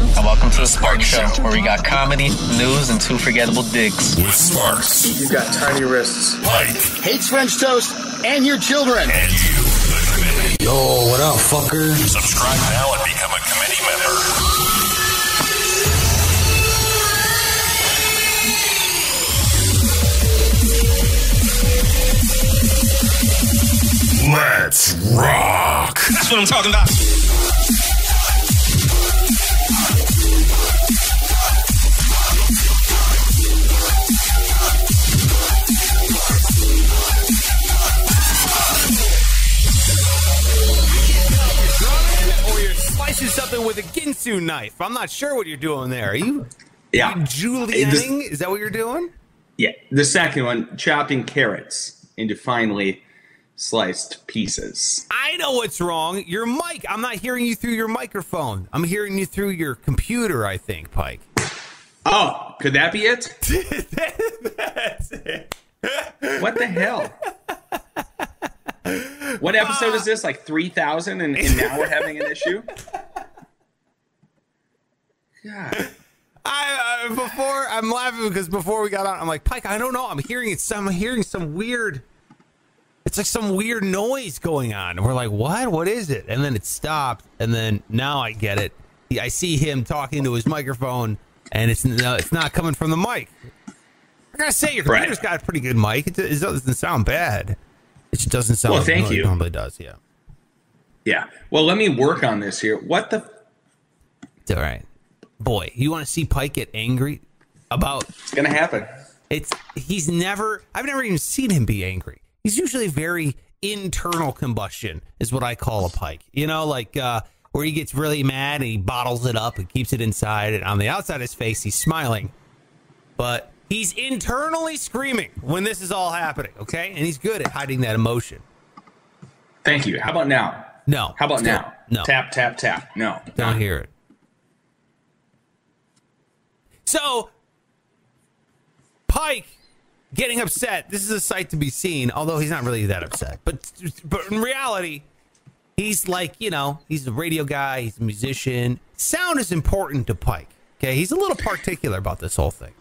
and welcome to the Sparks Show, where we got comedy, news, and two forgettable dicks. With Sparks, You've got tiny wrists. Pike, hates French toast and your children. and you, the committee. Yo, what up, fucker? Subscribe now and become a committee member. Let's rock. That's what I'm talking about. Slicing something with a ginsu knife. I'm not sure what you're doing there. Are you, Yeah. you julienning? Is that what you're doing? Yeah. The second one, chopping carrots into finely sliced pieces. I know what's wrong. Your mic. I'm not hearing you through your microphone. I'm hearing you through your computer. I think, Pike. Oh, could that be it? That's it. What the hell? What episode is this? Like 3,000 and, and now we're having an issue? God. I uh, before I'm laughing because before we got on, I'm like Pike. I don't know. I'm hearing it. Some I'm hearing some weird. It's like some weird noise going on. And we're like, what? What is it? And then it stopped. And then now I get it. I see him talking to his microphone, and it's no, it's not coming from the mic. I gotta say, your Right. computer's got a pretty good mic. It, it doesn't sound bad. It doesn't sound. Well, like thank it you. Normally does. Yeah. Yeah. Well, let me work on this here. What the? It's all right. Boy, you want to see Pike get angry about It's going to happen. It's he's never I've never even seen him be angry. He's usually very internal combustion is what I call a pike. You know, like uh where he gets really mad and he bottles it up and keeps it inside and on the outside of his face he's smiling. But he's internally screaming when this is all happening, okay? And he's good at hiding that emotion. Thank you. How about now? No. How about Still, now? No. Tap, tap, tap. No. Don't hear it. So, Pike getting upset. This is a sight to be seen, although he's not really that upset. But but in reality, he's like, you know, he's a radio guy, he's a musician. Sound is important to Pike. Okay, he's a little particular about this whole thing.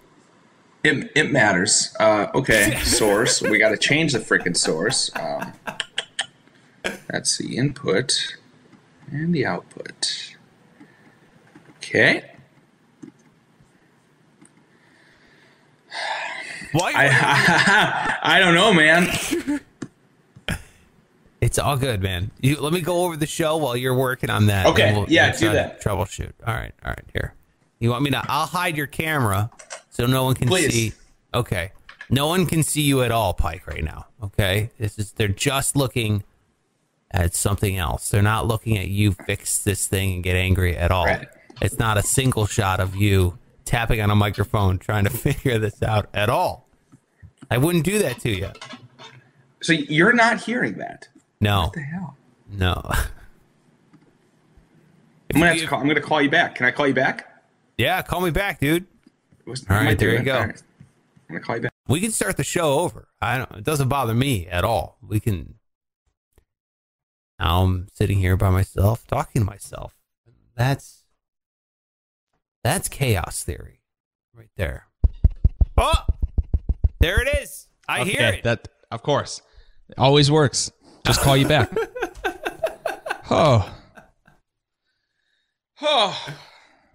It, it matters. Uh, okay, source. We got to change the freaking source. Um, that's the input and the output. Okay. Why? I, I don't know, man. It's all good, man. You let me go over the show while you're working on that. Okay, yeah, we'll do that. Troubleshoot. All right, all right. Here, you want me to? I'll hide your camera so no one can Please. see. Okay, no one can see you at all, Pike, right now. Okay, this is they're just looking at something else. They're not looking at you fix this thing and get angry at all. Right. It's not a single shot of you tapping on a microphone trying to figure this out at all. I wouldn't do that to you. So you're not hearing that. No, What the hell? no. I'm gonna have to call. I'm gonna call you back. Can I call you back? Yeah, call me back, dude. What's- All am I right, there you go. All right. I'm gonna call you back. We can start the show over. I don't. It doesn't bother me at all. We can. Now I'm sitting here by myself, talking to myself. That's that's chaos theory, right there. Oh, there it is. I hear it. That of course, it always works. Just call you back. oh, oh,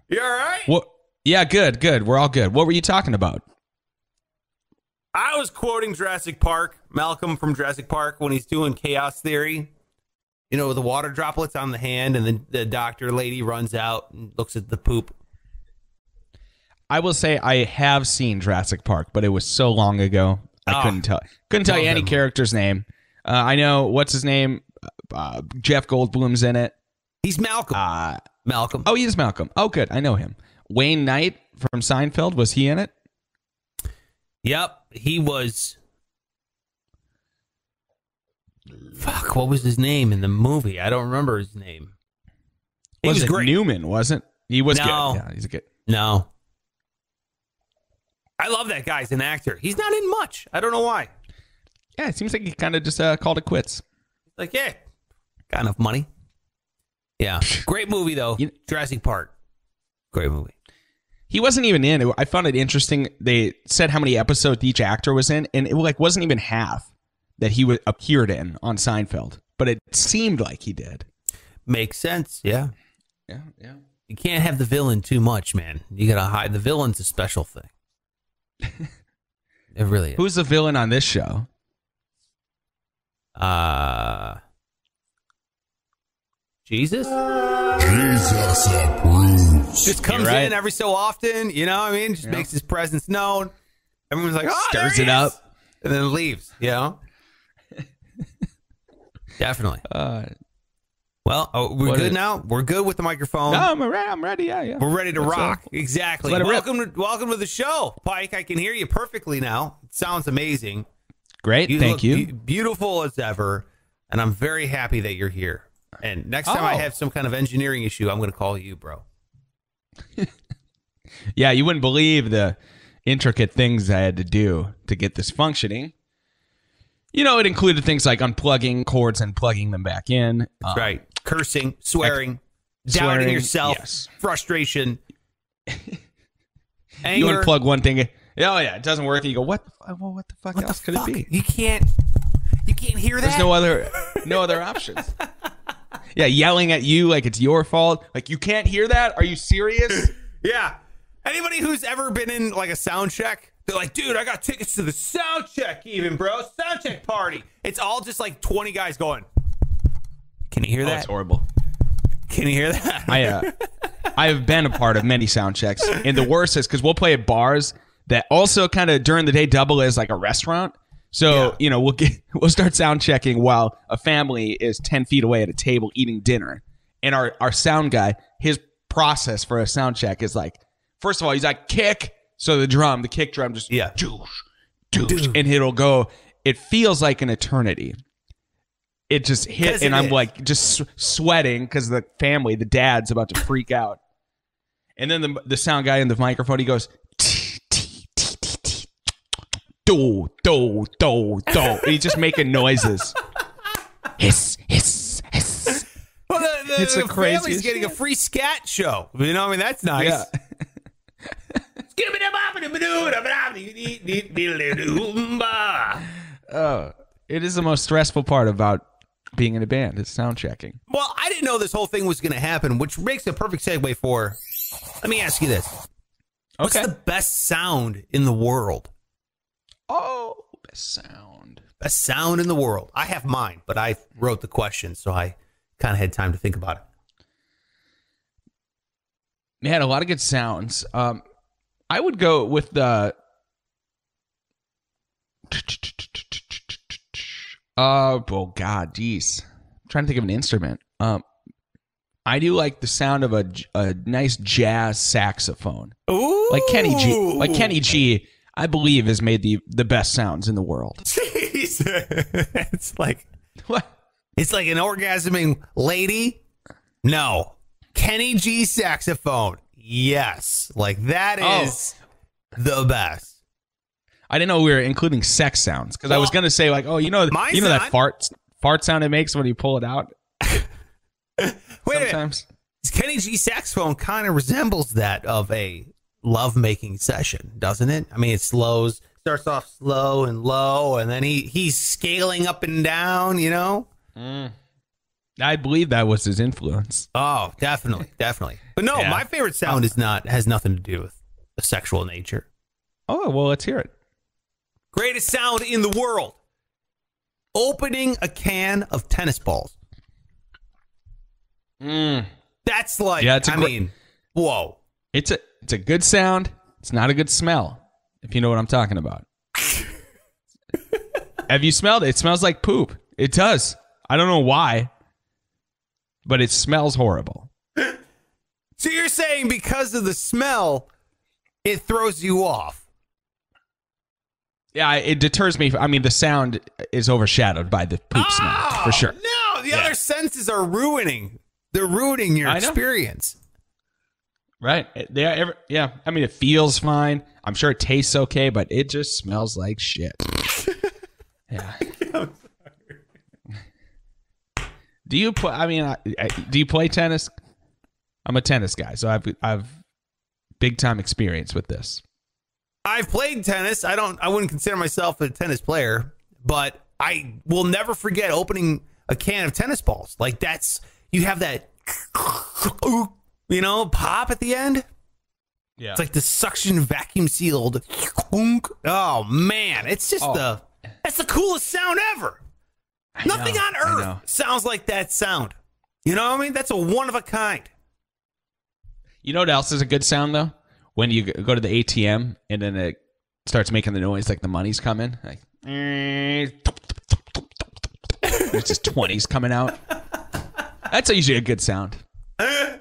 you all right? what? Yeah, good, good. We're all good. What were you talking about? I was quoting Jurassic Park, Malcolm from Jurassic Park, when he's doing chaos theory. You know, with the water droplets on the hand, and then the doctor lady runs out and looks at the poop. I will say I have seen Jurassic Park, but it was so long ago I Ah, couldn't tell. Couldn't tell you any character's name. Uh, I know what's his name. Uh, Jeff Goldblum's in it. He's Malcolm. Uh, Malcolm. oh, he is Malcolm. Oh, good. I know him. Wayne Knight from Seinfeld was he in it? Yep, he was. Fuck, what was his name in the movie? I don't remember his name. He was, was it great. Newman? Wasn't he? Was No. good. Yeah, he's a good. No. I love that guy as an actor. He's not in much. I don't know why. Yeah, it seems like he kind of just uh, called it quits. Like, yeah, got enough money. Yeah, great movie though. You- Jurassic Park. Great movie. He wasn't even in. it. I found it interesting. They said how many episodes each actor was in, and it like wasn't even half that he wa- appeared in on Seinfeld. But it seemed like he did. Makes sense. Yeah. Yeah, yeah. You can't have the villain too much, man. You gotta hide. The villain's a special thing. it really is. Who's the villain on this show? Uh, Jesus Jesus approves. Just comes right. in every so often. You know, what I mean, just makes his presence known. Everyone's like, "Oh, Stirs it is," up. and then leaves. You know, definitely. Uh, Well, oh, we're good is- now. We're good with the microphone. no, I'm ready. I'm ready. Yeah, yeah. We're ready to uh, rock. Exactly. rip. Welcome, to, welcome to the show, Pike. I can hear you perfectly now. It sounds amazing. Great. You Thank you. be- beautiful as ever, and I'm very happy that you're here. And next time I Oh. have some kind of engineering issue, I'm going to call you, bro. Yeah, you wouldn't believe the intricate things I had to do to get this functioning. You know, it included things like unplugging cords and plugging them back in. Uh, right? Cursing, swearing, doubting Swearing, yourself, yes. frustration, You anger. unplug one thing. Oh yeah, it doesn't work. And you go, what? The, fu- well, what the fuck what the else could fuck? it be? You can't. You can't hear that. There's no other, no other options. Yeah, yelling at you like it's your fault. Like you can't hear that. Are you serious? Yeah. Anybody who's ever been in like a sound check, they're like, dude, I got tickets to the sound check, even, bro. Sound check party. It's all just like 20 guys going. Can you hear Oh, that? That's horrible. Can you hear that? I uh, I have been a part of many sound checks, and the worst is because we'll play at bars that also kind of during the day double as like a restaurant. So Yeah. you know we'll get we'll start sound checking while a family is ten feet away at a table eating dinner, and our our sound guy his process for a sound check is like first of all he's like kick so the drum the kick drum just Yeah. doosh, doosh, and it'll go. It feels like an eternity. It just hit, and I'm is. like just sweating because the family, the dad's about to freak out. And then the the sound guy in the microphone, he goes, do do do do. And he's just making noises. Hiss hiss hiss. well, the, the, It's the the family's craziest getting a free scat show. You know, what I mean, that's nice. Yeah. Oh, it is the most stressful part about being in a band. Is sound checking. Well, I didn't know this whole thing was going to happen, which makes a perfect segue for. Let me ask you this: What's Okay. the best sound in the world? Oh, best sound. Best sound in the world. I have mine, but I wrote the question, so I kind of had time to think about it. Man, a lot of good sounds. Um, I would go with the. Uh, oh God, geez. I'm trying to think of an instrument. Um, I do like the sound of a, a nice jazz saxophone, Ooh, like Kenny G. Like Kenny G, I believe has made the the best sounds in the world. It's like What? it's like an orgasming lady. No, Kenny G saxophone. Yes, like that Oh. is the best. I didn't know we were including sex sounds because I was gonna say like, oh, you know, my you know that fart fart sound it makes when you pull it out. Wait a minute. Sometimes. Kenny G saxophone kind of resembles that of a lovemaking session, doesn't it? I mean, it slows, starts off slow and low, and then he he's scaling up and down. You know? Mm. I believe that was his influence. Oh, definitely, definitely. But no, Yeah. my favorite sound is not has nothing to do with the sexual nature. Oh well, let's hear it. Greatest sound in the world: opening a can of tennis balls. Mm. That's like, Yeah, it's I mean, whoa. It's a it's a good sound. It's not a good smell. If you know what I'm talking about. Have you smelled it? It smells like poop. It does. I don't know why, but it smells horrible. So you're saying because of the smell, it throws you off? Yeah, it deters me. I mean, the sound is overshadowed by the poop smell for oh, sure. Oh, No, the other senses are ruining. They're ruining your experience. Right? They ever, yeah. I mean, it feels fine. I'm sure it tastes okay, but it just smells like shit. yeah. Do you play? I mean, do you play tennis? I'm a tennis guy, so I've I've big time experience with this. I've played tennis. I don't. I wouldn't consider myself a tennis player, but I will never forget opening a can of tennis balls. Like that's you have that, you know, pop at the end. Yeah. It's like the suction vacuum sealed. Oh man, it's just Oh. the that's the coolest sound ever. Nothing know, on earth sounds like that sound. You know what I mean? That's a one of a kind. You know what else is a good sound though? When you go to the ATM and then it starts making the noise like the money's coming. Like there's just twenties coming out. That's usually a good sound.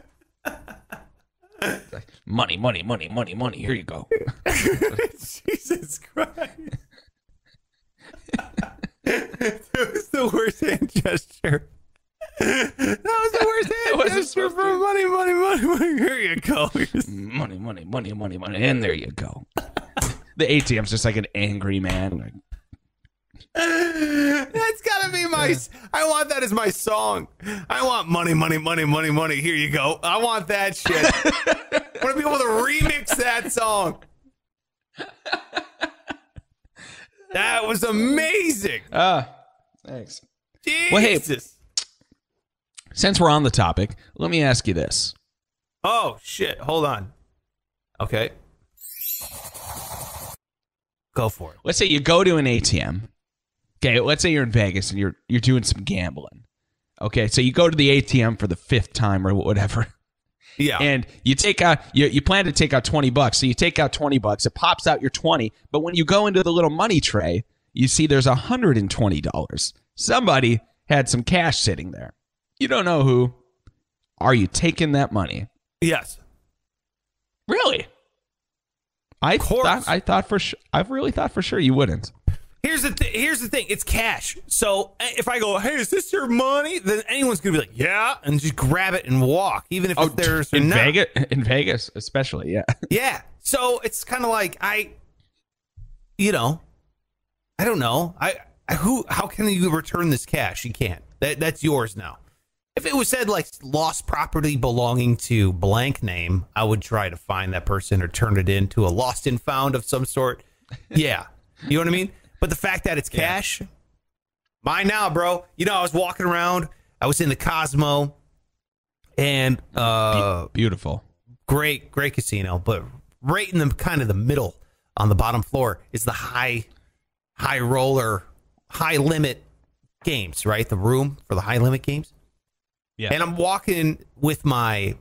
Like, money, money, money, money, money. Here you go. Jesus Christ. that was the worst hand gesture. That was the worst hand wasn't gesture supposed for money, money, money, money. Here you go. money, money, money, money, money, and there you go. the ATM's just like an angry man. Like, That's gotta be my. I want that as my song. I want money, money, money, money, money. Here you go. I want that shit. I want to be able to remix that song. That was amazing. ah, thanks. Jesus. Well, hey- Since we're on the topic, let me ask you this. Oh shit! Hold on. Okay. Go for it. let's say you go to an ATM. Okay, let's say you're in Vegas and you're you're doing some gambling. Okay, so you go to the ATM for the fifth time or whatever, Yeah. and you take out you, you plan to take out twenty bucks. So you take out twenty bucks. It pops out your twenty, but when you go into the little money tray, you see there's hundred and twenty dollars. Somebody had some cash sitting there. You don't know who. Are you taking that money? yes. Really? I course. thought I thought for sure. I really thought for sure you wouldn't. Here's the th- here's the thing. It's cash. So uh, if I go, hey, is this your money? Then anyone's gonna be like, yeah, and just grab it and walk, even if it's theirs or Oh, in not. Vegas, in Vegas, especially, yeah. Yeah. So it's kind of like I, you know, I don't know. I, I who how can you return this cash? You can't. That that's yours now. If it was said like lost property belonging to blank name, I would try to find that person or turn it into a lost and found of some sort. Yeah. You know what I mean? But the fact that it's cash, mine now, bro. You know, I was walking around. I was in the Cosmo, and uh, Beautiful. great, great casino, but right in the kind of the middle on the bottom floor is the high, high roller, high limit games, right? The room for the high limit games. Yeah. And I'm walking with my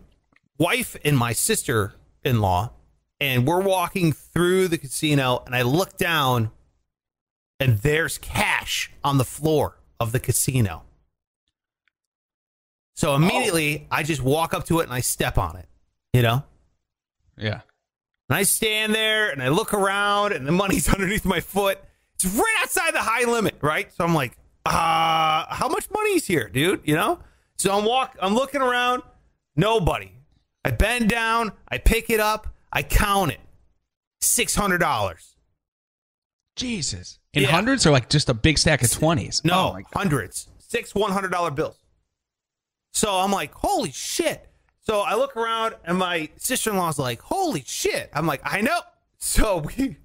wife and my sister in law, and we're walking through the casino, and I look down, and there's cash on the floor of the casino. So immediately, I just walk up to it and I step on it, you know? Yeah. And I stand there and I look around and the money's underneath my foot. It's right outside the high limit, right? So I'm like, uh, how much money's here, dude? You know? So I'm walk I'm looking around, nobody. I bend down, I pick it up, I count it. Six hundred dollars. Jesus. In Yeah. hundreds or like just a big stack of 20s? No, Oh, hundreds. Six one hundred dollar bills. So I'm like, holy shit. So I look around and my sister in law's like, holy shit. I'm like, I know. So we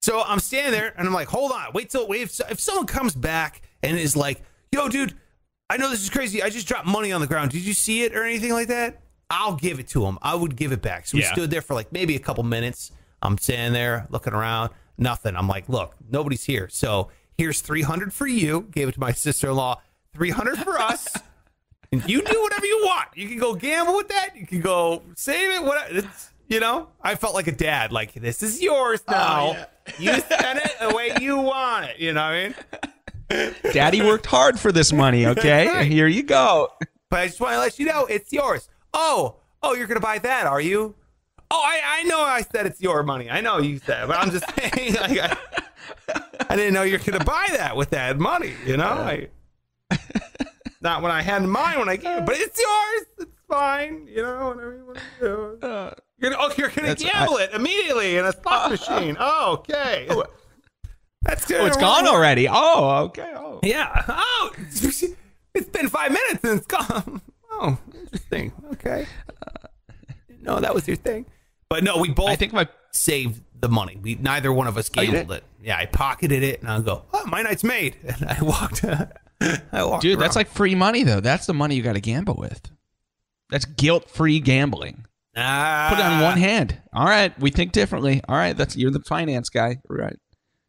So I'm standing there and I'm like, hold on, wait till wait if, if someone comes back and is like, yo, dude, I know this is crazy. I just dropped money on the ground. Did you see it or anything like that? I'll give it to him. I would give it back. So we Yeah. stood there for like maybe a couple minutes. I'm standing there looking around, nothing. I'm like, look, nobody's here. So here's 300 for you. Gave it to my sister in law. 300 for us. and you do whatever you want. You can go gamble with that. You can go save it. What it's you know. I felt like a dad. Like this is yours oh, now. You spend it the way you want it. You know what I mean? Daddy worked hard for this money, okay? Here you go. But I just want to let you know it's yours. Oh, oh, you're gonna buy that, are you? Oh, I, I know I said it's your money. I know you said, but I'm just saying, like, I, I didn't know you're gonna buy that with that money. You know, I, not when I had mine when I gave it, but it's yours. It's fine. You know, whatever you want to do. Uh, you're gonna, oh, you're gonna gamble it immediately in a slot uh, uh, machine. Oh, okay. Oh, that's good. Oh, it's gone already. Oh, okay. Oh. Yeah. Oh, it's been five minutes and it's gone. Oh, interesting. Okay. Uh, didn't that was your thing. But no, we both I think my saved the money. We neither one of us Oh, gambled did? it. Yeah, I pocketed it and I go, oh, my night's made, and I walked. I walked. dude, that's like free money though. That's the money you got to gamble with. That's guilt-free gambling. ah, Put it on one hand. All right, we think differently. All right, that's you're the finance guy. Right.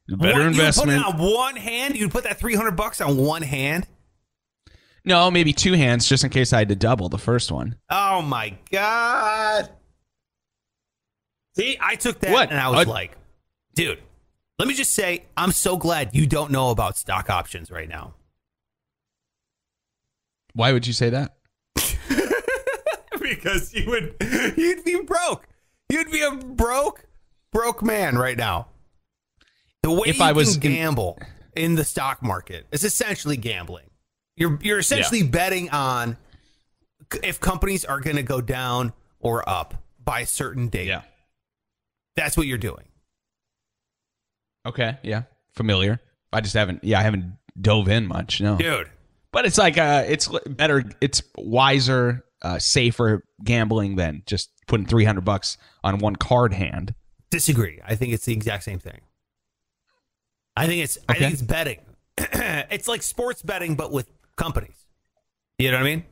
Better investment. You put it on one hand. You'd put that three hundred bucks on one hand. No, maybe two hands just in case I had to double the first one. Oh my god! See, I took that What? and I was Uh, like, dude, let me just say, I'm so glad you don't know about stock options right now. Why would you say that? because you would, you'd be broke. You'd be a broke, broke man right now. The way If you I was can in- gamble in the stock market is essentially gambling. You're you're essentially betting on if companies are going to go down or up by a certain date. That's what you're doing. Okay. Yeah. Familiar. I just haven't. Yeah, I haven't dove in much. No. Dude, But it's like uh, it's better. It's wiser, uh, safer gambling than just putting three hundred bucks on one card hand. disagree. I think it's the exact same thing. I think it's I think it's betting. it's like sports betting but with companies. You know what I mean?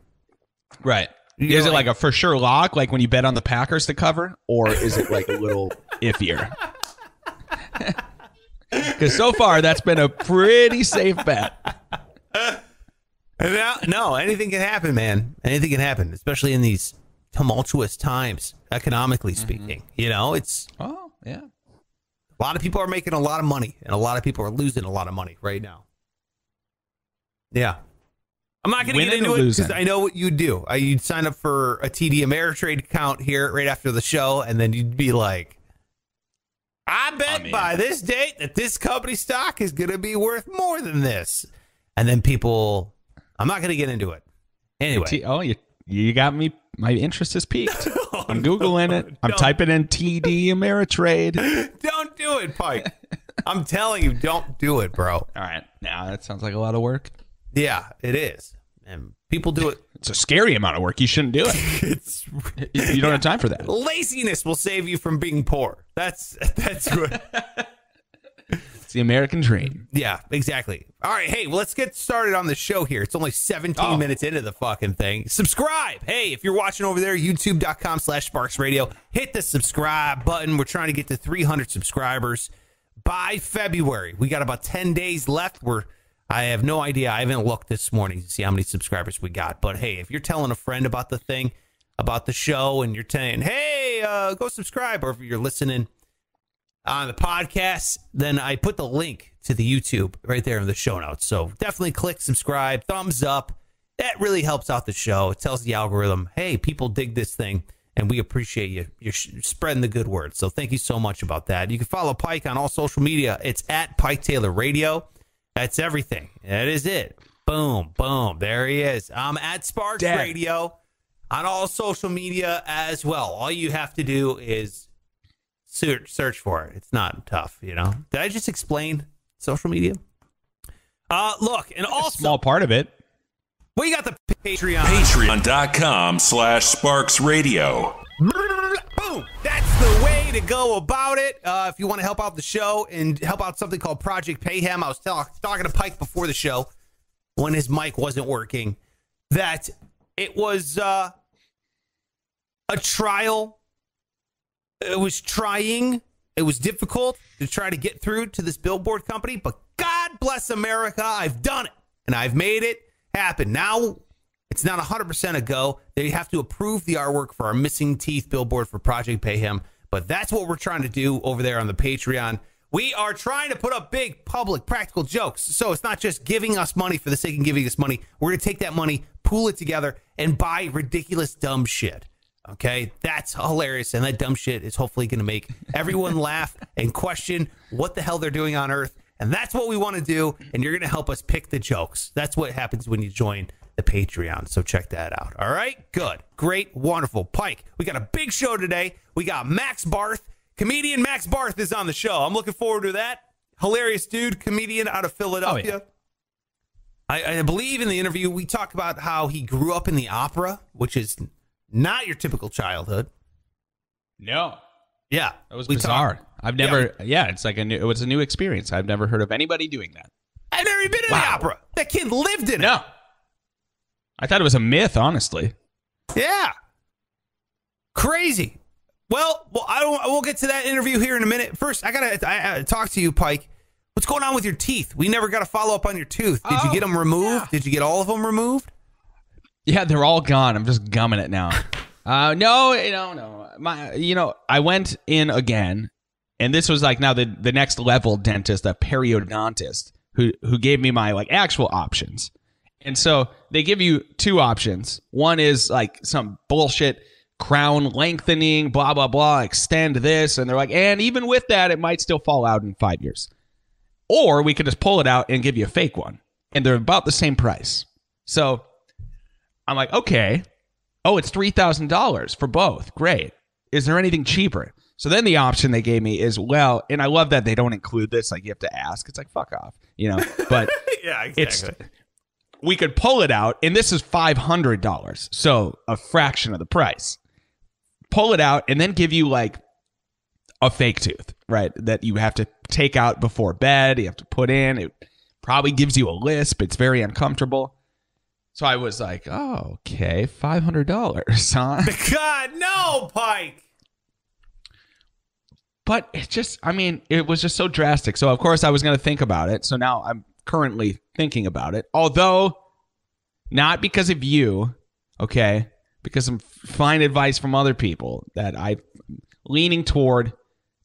Right. You're is it like- like a for sure lock, like when you bet on the Packers to cover, or is it like a little iffier? Because so far that's been a pretty safe bet. No, no, anything can happen, man. Anything can happen, especially in these tumultuous times, economically mm-hmm. speaking. You know, it's Oh yeah. a lot of people are making a lot of money, and a lot of people are losing a lot of money right now. Yeah. I'm not going to get into it because? I know what you'd do. I, you'd sign up for a TD Ameritrade account here right after the show, and then you'd be like, I bet mean- by this date that this company stock is going to be worth more than this. And then people, I'm not going to get into it. Anyway. Oh, you you got me. My interest is peaked. I'm googling it. I'm no. typing in TD Ameritrade. Don't do it, Pike. I'm telling you, don't do it, bro. All right. Now that sounds like a lot of work. Yeah, it is. And people do it. It's a scary amount of work. You shouldn't do it. It's You don't have time for that. laziness will save you from being poor. That's that's what. It's the American dream. yeah, exactly. All right, hey, well, let's get started on the show here. It's only 17 Oh. minutes into the fucking thing. Subscribe. Hey, if you're watching over there, youtube.com slash Sparks Radio, hit the subscribe button. We're trying to get to 300 subscribers by February. We got about 10 days left. We're I have no idea. I haven't looked this morning to see how many subscribers we got. But hey, if you're telling a friend about the thing, about the show, and you're saying, hey, uh, go subscribe, or if you're listening on the podcast, then I put the link to the YouTube right there in the show notes. So definitely click subscribe, thumbs up. That really helps out the show. It tells the algorithm, hey, people dig this thing, and we appreciate you. You're spreading the good word. So thank you so much about that. You can follow Pike on all social media. It's at Pike Taylor Radio. That's everything. That is it. Boom, boom. There he is. I'm at Sparks Dad. Radio on all social media as well. All you have to do is search search for it. It's not tough, you know. Did I just explain social media? Uh look, and also Small part of it. we got the Patreon. Patreon.com slash Sparks Radio. Boom! That's the way to go about it. Uh, if you want to help out the show and help out something called Project Payham, I was talking to Pike before the show when his mic wasn't working that it was uh, a trial. It was trying. It was difficult to try to get through to this billboard company, but God bless America, I've done it and I've made it happen. Now it's not 100% a go. They have to approve the artwork for our missing teeth billboard for Project Payham, but that's what we're trying to do over there on the Patreon. We are trying to put up big, public, practical jokes. So it's not just giving us money for the sake of giving us money. We're going to take that money, pool it together, and buy ridiculous, dumb shit. Okay, that's hilarious, and that dumb shit is hopefully going to make everyone laugh and question what the hell they're doing on Earth. And that's what we want to do. And you're going to help us pick the jokes. That's what happens when you join the Patreon. So check that out. All right, good, great, wonderful. Pike, we got a big show today. We got Max Barth, comedian Max Barth is on the show. I'm looking forward to that. Hilarious dude, comedian out of Philadelphia. Oh, I, I believe in the interview we talk about how he grew up in the opera, which is not your typical childhood. No. Yeah, That was we bizarre. talked- I've never. Yeah, it's like a new. It was a new experience. I've never heard of anybody doing that. I've never even been to the opera. That kid lived in it. No, I thought it was a myth. Honestly, Yeah. Crazy. Well, well, I don't. We'll get to that interview here in a minute. First, I gotta I, I, talk to you, Pike. What's going on with your teeth? We never got to follow up on your tooth. Did you Oh, get them removed? Did you get all of them removed? yeah, they're all gone. I'm just gumming it now. Uh, no, no, no. My, you know, I went in again, and this was like now the the next level dentist, a periodontist, who who gave me my like actual options. And so they give you two options. One is like some bullshit crown lengthening, blah blah blah, extend this, and they're like, and even with that, it might still fall out in five years. Or we could just pull it out and give you a fake one, and they're about the same price. So I'm like, okay. Oh, it's three thousand dollars for both. Great. Is there anything cheaper? So then the option they gave me is well, and I love that they don't include this. Like you have to ask. It's like fuck off, you know. But yeah, it's we could pull it out, and this is five hundred dollars, so a fraction of the price. Pull it out, and then give you like a fake tooth, right? That you have to take out before bed. You have to put in. It probably gives you a lisp. It's very uncomfortable. So I was like, oh, okay, five hundred dollars, huh? God, no, Pike. but it just i mean it was just so drastic so of course i was going to think about it so now i'm currently thinking about it although not because of you okay because i'm fine advice from other people that i'm leaning toward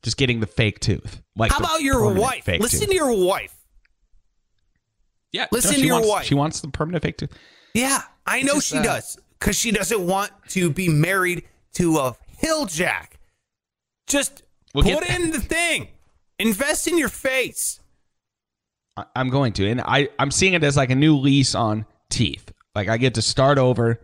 just getting the fake tooth like How about your wife? Listen tooth. to your wife. yeah listen no, to your wants, wife. she wants the permanent fake tooth Yeah, I know just, she uh, does because she doesn't want to be married to a hill jack. Just Well, put in the thing. Invest in your face. I'm going to and i i'm seeing it as like a new lease on teeth like i get to start over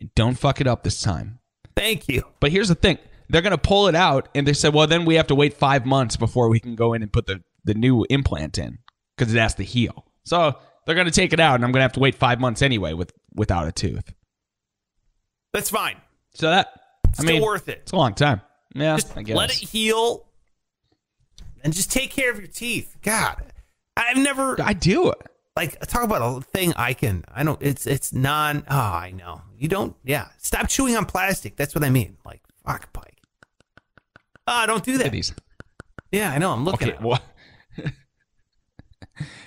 and don't fuck it up this time Thank you. But here's the thing: they're gonna pull it out, and they said, "Well, then we have to wait five months before we can go in and put the the new implant in because it has to heal." So they're gonna take it out, and I'm gonna have to wait five months anyway with without a tooth. That's fine. So that I Still mean, worth it. it's a long time. Yeah, Just I guess. let it heal and just take care of your teeth. God, I've never I do. like talk about a thing I can. I don't. It's it's non. Oh, I know. You don't. Yeah. Stop chewing on plastic. That's what I mean. Like fuck, Pike. Ah, don't do that. these. Yeah, I know. I'm looking. Okay, at what?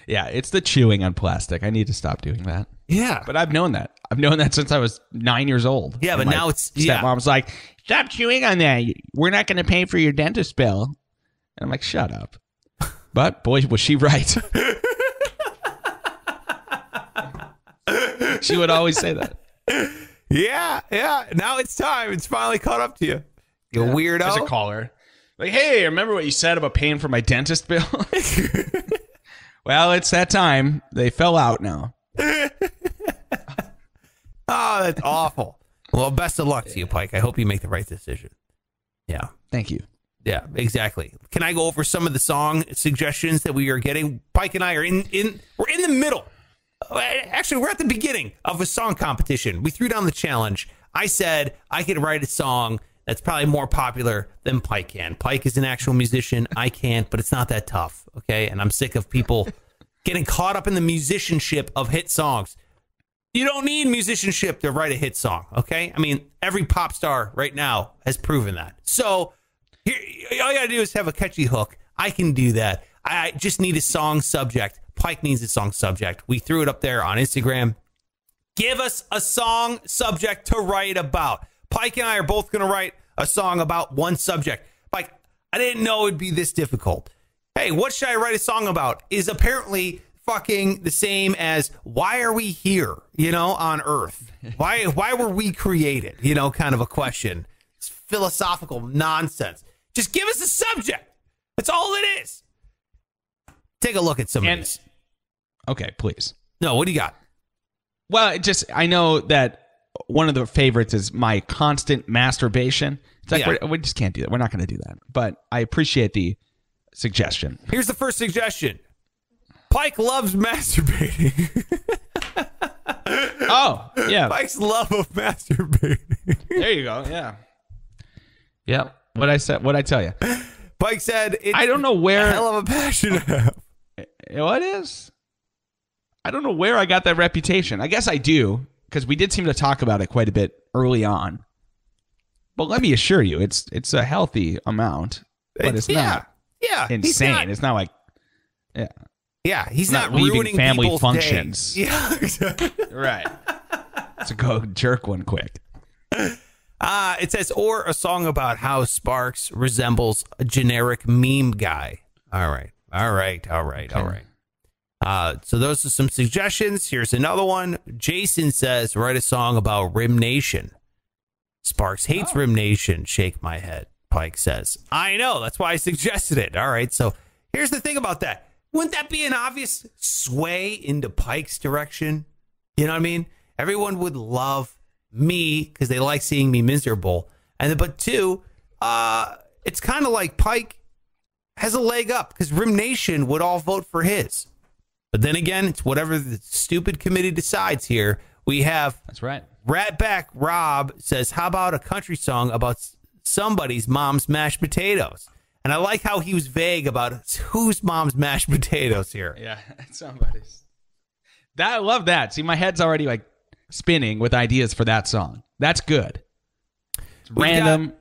yeah, it's the chewing on plastic. I need to stop doing that. Yeah, But I've known that. I've known that since I was nine years old. Yeah, And but now it's- yeah. stepmom's like, "Stop chewing on that. We're not going to pay for your dentist bill." And I'm like, "Shut up." But boy, was she right. she would always say that. yeah, yeah. Now it's time. It's finally caught up to you. You weirdo. I should call her. Like, hey, remember what you said about paying for my dentist bill? well, it's that time. They fell out now. Oh, that's awful. Well, best of luck to you, Pike. I hope you make the right decision. Yeah. Thank you. Yeah, exactly. Can I go over some of the song suggestions that we are getting? Pike and I are in in we're in the middle. Uh, Actually, we're at the beginning of a song competition. We threw down the challenge. I said I could write a song that's probably more popular than Pike can. Pike is an actual musician. I can't, but it's not that tough. Okay, and I'm sick of people getting caught up in the musicianship of hit songs. You don't need musicianship to write a hit song, okay? I mean, every pop star right now has proven that. So, here, all you gotta do is have a catchy hook. I can do that. I just need a song subject. Pike needs a song subject. We threw it up there on Instagram. Give us a song subject to write about. Pike and I are both gonna write a song about one subject. Pike, I didn't know it'd be this difficult. Hey, what should I write a song about? Is apparently fucking the same as why are we here, you know, on Earth? Why why were we created? You know, kind of a question. It's philosophical nonsense. Just give us a subject. That's all it is. Take a look at some of And- these. Okay, please. No, what do you got? Well, it just I know that one of the favorites is my constant masturbation. It's like Yeah. we just can't do that. We're not going to do that. But I appreciate the suggestion. Here's the first suggestion. Pike loves masturbating. Oh, yeah. Pike's love of masturbating. there you go. Yeah. Yep. What I said? What I tell you? Pike said, it's I don't know where. hell of a passion. What is? I don't know where I got that reputation. I guess I do because we did seem to talk about it quite a bit early on. But let me assure you, it's it's a healthy amount, but it's, yeah, not yeah, insane. not- it's not like yeah, yeah, he's not not, leaving ruining family functions. days. Yeah, exactly. right. so go jerk one quick. Uh, it says, or a song about how Sparks resembles a generic meme guy. All right. All right. All right. All right. Uh, so those are some suggestions. Here's another one. Jason says, write a song about Rim Nation. Sparks hates Rim Nation. Shake my head. Pike says, I know. That's why I suggested it. All right. So here's the thing about that. Wouldn't that be an obvious sway into Pike's direction? You know what I mean? Everyone would love me because they like seeing me miserable. And then, but two, uh, it's kind of like Pike has a leg up because Rim Nation would all vote for his. But then again, it's whatever the stupid committee decides here. We have That's right. Ratback Rob says, How about a country song about somebody's mom's mashed potatoes? And I like how he was vague about whose mom's mashed potatoes here. Yeah, somebody's. That I love that. See, my head's already like spinning with ideas for that song. That's good. It's random.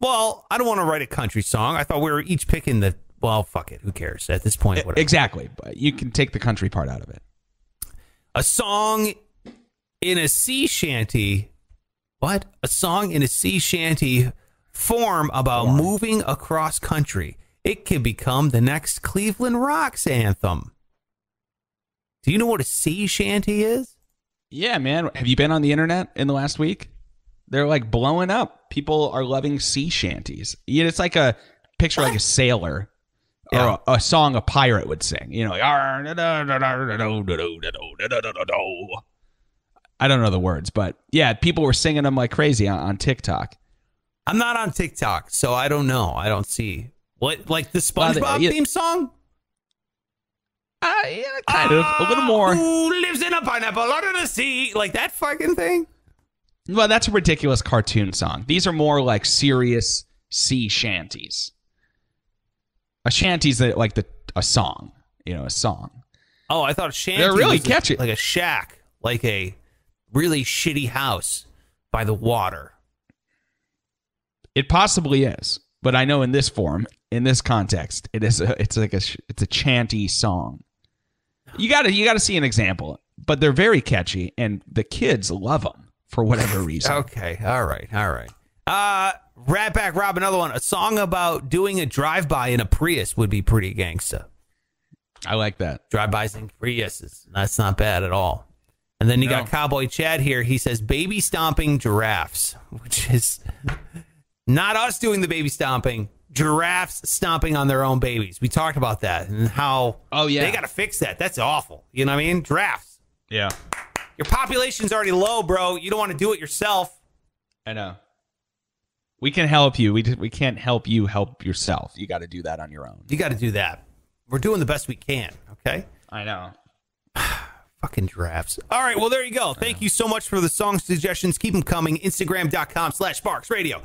Well, I don't want to write a country song. I thought we were each picking the. Well, fuck it. Who cares at this point? Whatever. exactly, but you can take the country part out of it. a song in a sea shanty. What? A song in a sea shanty form about moving across country. It can become the next Cleveland Rocks anthem. Do you know what a sea shanty is? Yeah, man. Have you been on the internet in the last week? They're like blowing up. People are loving sea shanties. It's like a picture like a sailor or a, a song a pirate would sing. You know, like, I don't know the words, but yeah, people were singing them like crazy on, on TikTok. I'm not on TikTok, so I don't know. I don't see what like the Well, they- SpongeBob yeah. theme song. Uh, yeah, kind of a little more. Who lives in a pineapple under the sea? Like that fucking thing. Well, that's a ridiculous cartoon song. These are more like serious sea shanties. A shanty's like the a song, you know, a song. Oh, I thought a shanty. They're really was catchy. like a shack, like a really shitty house by the water. It possibly is, but I know in this form, in this context, it is a, it's like a it's a chanty song. You got to you got to see an example, but they're very catchy and the kids love them for whatever reason. Okay, all right, all right. Uh, Ratback Rob, another one. A song about doing a drive-by in a Prius would be pretty gangsta. I like that. Drive-bys in Priuses. That's not bad at all. And then you got Cowboy Chad here. He says baby stomping giraffes, which is not us doing the baby stomping. Giraffes stomping on their own babies. We talked about that and how Oh, yeah. they got to fix that. That's awful. You know what I mean? Giraffes. Yeah, Your population's already low, bro. You don't want to do it yourself. I know. We can help you. We just, we can't help you help yourself. You got to do that on your own. You got to do that. We're doing the best we can. Okay. I know. Fucking giraffes. All right. Well, there you go. Thank you so much for the song suggestions. Keep them coming. Instagram.com slash Sparks Radio.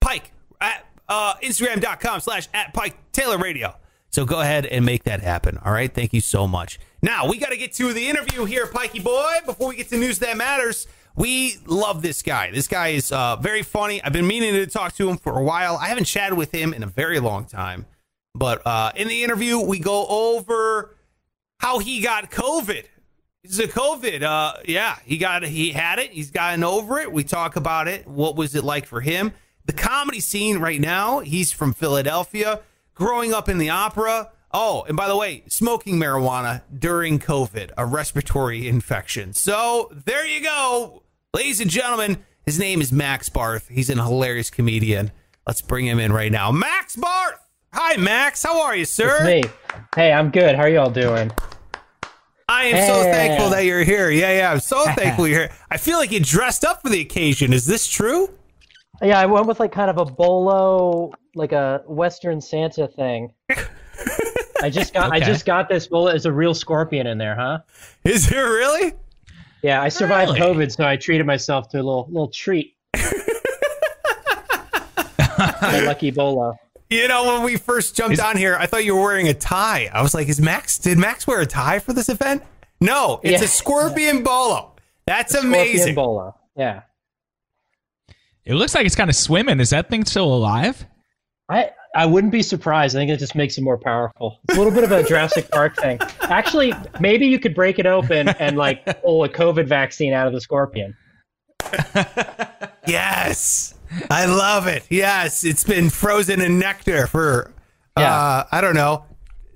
Pike at uh, Instagram.com slash at Pike Taylor Radio. So go ahead and make that happen. All right. Thank you so much. Now we got to get to the interview here, Pikey boy. Before we get to news that matters, we love this guy. This guy is uh, very funny. I've been meaning to talk to him for a while. I haven't chatted with him in a very long time. But uh, in the interview, we go over how he got COVID. It's a COVID. Uh, yeah, he got he had it. He's gotten over it. We talk about it. What was it like for him? The comedy scene right now. He's from Philadelphia, growing up in the opera. Oh, and by the way, smoking marijuana during COVID, a respiratory infection. So there you go, ladies and gentlemen. His name is Max Barth. He's an hilarious comedian. Let's bring him in right now. Max Barth. Hi, Max. How are you, sir? It's me. Hey, I'm good. How are y'all doing? I am so Hey. thankful that you're here. Yeah, yeah. I'm so thankful you're here. I feel like you dressed up for the occasion. Is this true? Yeah, I went with like kind of a bolo, like a Western Santa thing. I just got I Okay. just got this. Well, there's a real scorpion in there, huh? Is there really? Yeah, I survived Really? COVID, so I treated myself to a little little treat. My lucky bolo. You know, when we first jumped Is- on here, I thought you were wearing a tie. I was like, "Is Max? Did Max wear a tie for this event?" No, it's Yeah. a scorpion bolo. That's Scorpion amazing. bolo. Yeah. It looks like it's kind of swimming. Is that thing still alive? I I wouldn't be surprised. I think it just makes it more powerful. It's a little bit of a Jurassic Park thing. Actually, maybe you could break it open and like pull a COVID vaccine out of the scorpion. Yes, I love it. Yes, it's been frozen in nectar for uh, I don't know,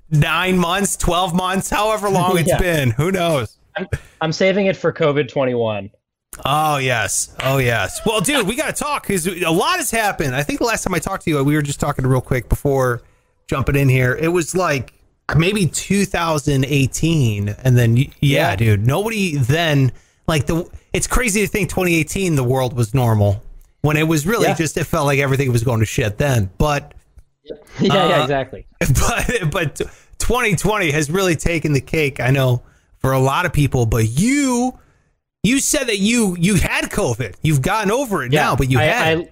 nine months, twelve months, however long it's Yeah. been. Who knows? I'm, I'm saving it for COVID 21. Oh yes, oh yes. Well, dude, we got to talk because a lot has happened. I think the last time I talked to you, we were just talking real quick before jumping in here. It was like maybe 2018, and then yeah, Yeah. dude, nobody then like the. It's crazy to think 2018 the world was normal when it was really Yeah. just it felt like everything was going to shit then. But yeah, yeah, Uh, exactly. but but 2020 has really taken the cake. I know for a lot of people, but you you said that you you had COVID. You've gotten over it now, but you I, had. I,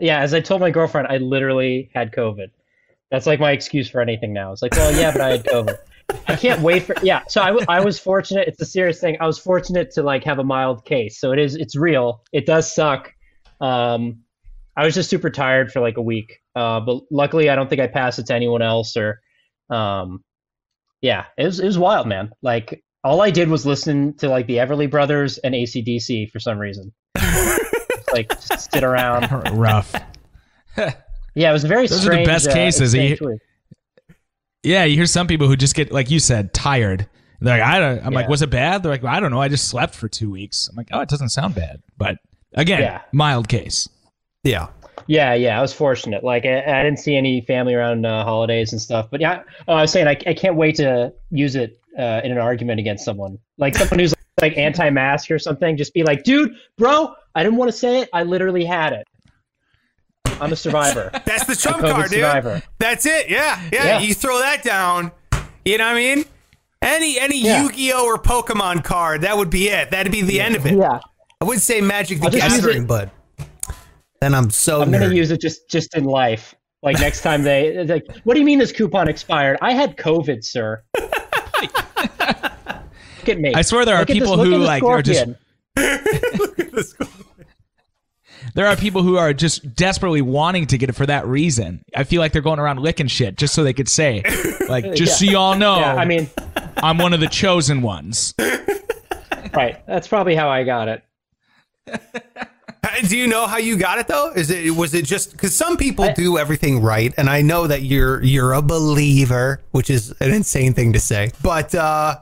yeah, as I told my girlfriend, I literally had COVID. That's like my excuse for anything now. It's like, well, yeah, but I had COVID. I can't wait for yeah. So I, I was fortunate. It's a serious thing. I was fortunate to like have a mild case. So it is it's real. It does suck. Um, I was just super tired for like a week. Uh, but luckily I don't think I passed it to anyone else or, um, yeah, it was it was wild, man. Like all I did was listen to like the Everly Brothers and ACDC for some reason. Just, like sit around. Rough. Yeah, it was very Those are the best uh, cases. You- Yeah, you hear some people who just get like you said tired. They're like, I don't. I'm like, Yeah. was it bad? They're like, I don't know. I just slept for two weeks. I'm like, oh, it doesn't sound bad. But again, Yeah. mild case. yeah. Yeah, yeah, I was fortunate. Like, I, I didn't see any family around uh, holidays and stuff. But yeah, oh, I was saying I, I can't wait to use it uh, in an argument against someone, like someone who's like anti-mask or something. Just be like, dude, bro, I didn't want to say it. I literally had it. I'm a survivor. That's the trump card, dude. survivor. That's it. Yeah, yeah, Yeah. You throw that down. You know what I mean? Any any Yeah. Yu-Gi-Oh or Pokemon card, that would be it. That'd be the end of it. yeah, I would say Magic the I'll just use Gathering, but then I'm so I'm gonna use it just just in life. Like next time they like, what do you mean this coupon expired? I had COVID, sir. Look at me. I swear there are Look at this- people look who, like, are just- There are people who are just desperately wanting to get it for that reason. I feel like they're going around licking shit just so they could say, like, just so y'all know, Yeah, I mean, I'm one of the chosen ones. right. That's probably how I got it. Do you know how you got it though? Is it was it just because some people do everything right, and I know that you're you're a believer, which is an insane thing to say. But uh,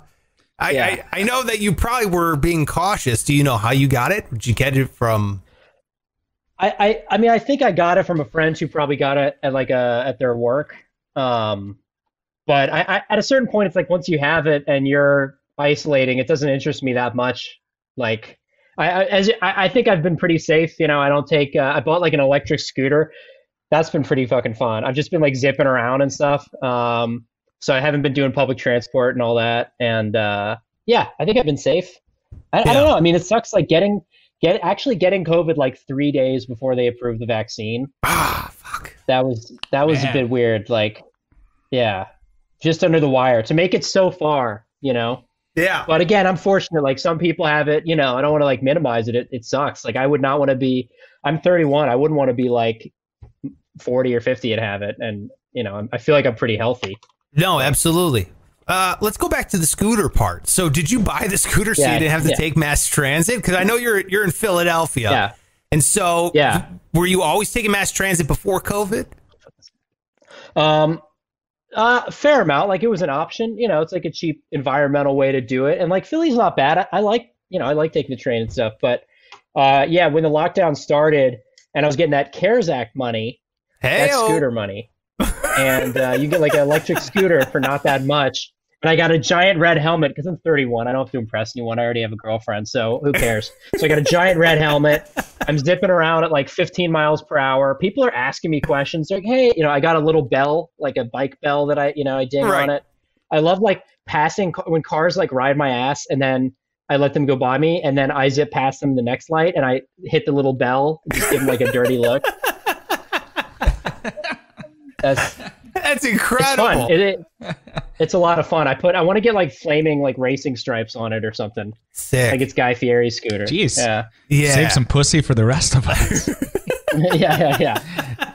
I, Yeah. I I know that you probably were being cautious. Do you know how you got it? Did you get it from? I, I, I mean, I think I got it from a friend who probably got it at like a at their work. Um, but I, I, at a certain point, it's like once you have it and you're isolating, it doesn't interest me that much. Like, I, as I, I think I've been pretty safe. You know, I don't take. Uh, I bought like an electric scooter. That's been pretty fucking fun. I've just been like zipping around and stuff. Um, so I haven't been doing public transport and all that. And uh, yeah, I think I've been safe. I, I don't know. I mean, it sucks like getting get actually getting COVID like three days before they approved the vaccine. Ah, fuck. That was that was Man. a bit weird. Like, yeah, just under the wire to make it so far, you know. Yeah. But again, I'm fortunate. Like some people have it, you know. I don't want to like minimize it. It it sucks. Like I would not want to be. I'm 31. I wouldn't want to be like 40 or 50 and have it. And you know, I'm, I feel like I'm pretty healthy. No, absolutely. Uh, let's go back to the scooter part. So, did you buy the scooter so Yeah, you didn't have to yeah. take mass transit? Because I know you're you're in Philadelphia. Yeah. And so, Yeah. were you always taking mass transit before COVID? Um, uh, fair amount. Like it was an option. You know, it's like a cheap environmental way to do it. And like Philly's not bad. I, I like, you know, I like taking the train and stuff. But uh, yeah, when the lockdown started and I was getting that CARES Act money, Hey, that scooter money, and uh, you get like an electric scooter for not that much. And I got a giant red helmet because I'm 31. I don't have to impress anyone. I already have a girlfriend, so who cares? so I got a giant red helmet. I'm zipping around at like 15 miles per hour. People are asking me questions. They're like, "Hey, you know, I got a little bell, like a bike bell that I, you know, I ding Right. on it." I love like passing when cars like ride my ass, and then I let them go by me, and then I zip past them the next light, and I hit the little bell, just give them like a dirty look. That's That's it's incredible. fun. It, it, it's a lot of fun. I put I want to get like flaming like racing stripes on it or something. Sick. Like it's Guy Fieri's scooter. Jeez. Yeah. yeah. Save some pussy for the rest of us. yeah, yeah, yeah.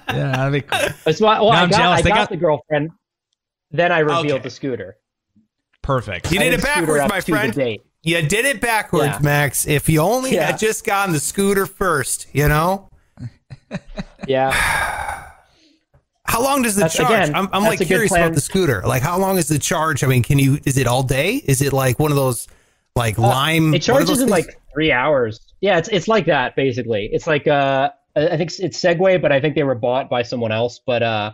yeah, that'd be cool. It's why, well, Now I I'm got, jealous. I They got, got- the girlfriend. Then I revealed Okay. the scooter. perfect. You did it backwards, my friend. You did it backwards, Yeah. Max. If you only Yeah. had just gotten the scooter first, you know? Yeah. How long does the That's- charge? again, I'm, I'm like curious about the scooter. Like, how long is the charge? I mean, can you? Is it all day? Is it like one of those like lime? Uh, It charges in like three hours. Yeah, it's it's like that basically. It's like uh, I think it's- it's Segway, but I think they were bought by someone else. But uh,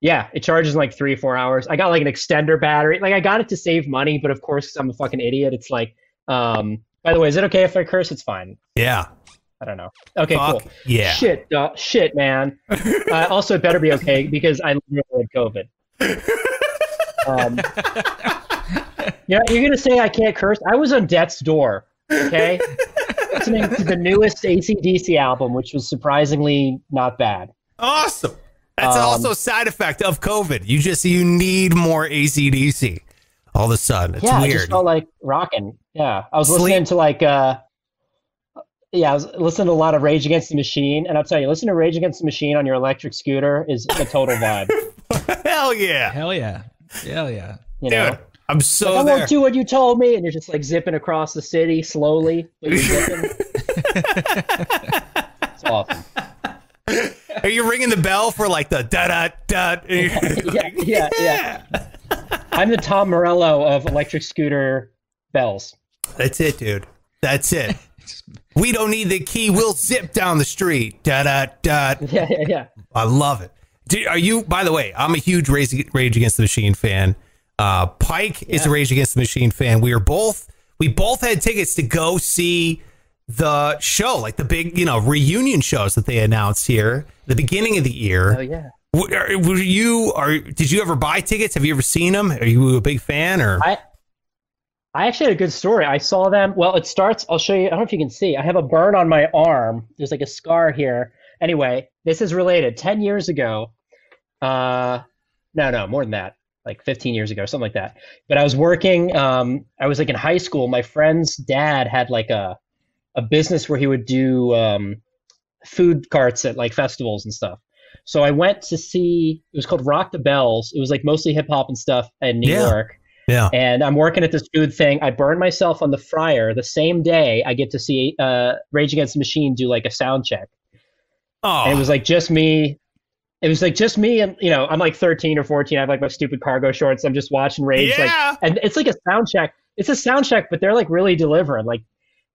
yeah, it charges in like three four hours. I got like an extender battery. Like I got it to save money, but of course, 'cause I'm a fucking idiot. It's like, um, by the way, is it okay if I curse? It's fine. yeah. I don't know. Okay, Fuck cool. yeah. Shit, uh, shit, man. uh, also, it better be okay because I literally had COVID. Um, yeah, you're gonna say I can't curse? I was on death's door. Okay, listening to the newest ACDC album, which was surprisingly not bad. Awesome. That's Um, also a side effect of COVID. You just you need more ACDC. All of a sudden, it's yeah, I just felt like rocking. Yeah, I was Sleep- listening to like uh, yeah, I was listening to a lot of Rage Against the Machine, and I'll tell you, listening to Rage Against the Machine on your electric scooter is a total vibe. Hell yeah, Hell yeah. Hell yeah. You know. dude. I'm Like, so I there. won't do what you told me, and you're just like zipping across the city slowly. But you're zipping. it's awesome. Are you ringing the bell for like the da da da? Yeah, yeah, yeah. I'm the Tom Morello of electric scooter bells. That's it, dude. That's it. We don't need the key. We'll zip down the street. Da da da. Yeah, yeah, yeah. I love it. Do, are you? By the way, I'm a huge Rage, Rage Against the Machine fan. Uh, Pike is a Rage Against the Machine fan. We are both. We both had tickets to go see the show, like the big, you know, reunion shows that they announced here the beginning of the year. Oh yeah. W- are- Were you? Are did you ever buy tickets? Have you ever seen them? Are you a big fan? Or I I actually had a good story. I saw them. Well, it starts. I'll show you. I don't know if you can see. I have a burn on my arm. There's like a scar here. Anyway, this is related. Ten years ago, uh, no, no, more than that. Like 15 years ago, something like that. But I was working. Um, I was like in high school. My friend's dad had like a a business where he would do um, food carts at like festivals and stuff. So I went to see. It was called Rock the Bells. It was like mostly hip hop and stuff in New Yeah. York yeah, and I'm working at this food thing. I burned myself on the fryer. The same day, I get to see uh, Rage Against the Machine do like a sound check. oh, And it was like just me. It was like just me, and you know, I'm like 13 or 14. I have like my stupid cargo shorts. I'm just watching Rage, Yeah. like, and it's like a sound check. It's a sound check, but they're like really delivering. Like,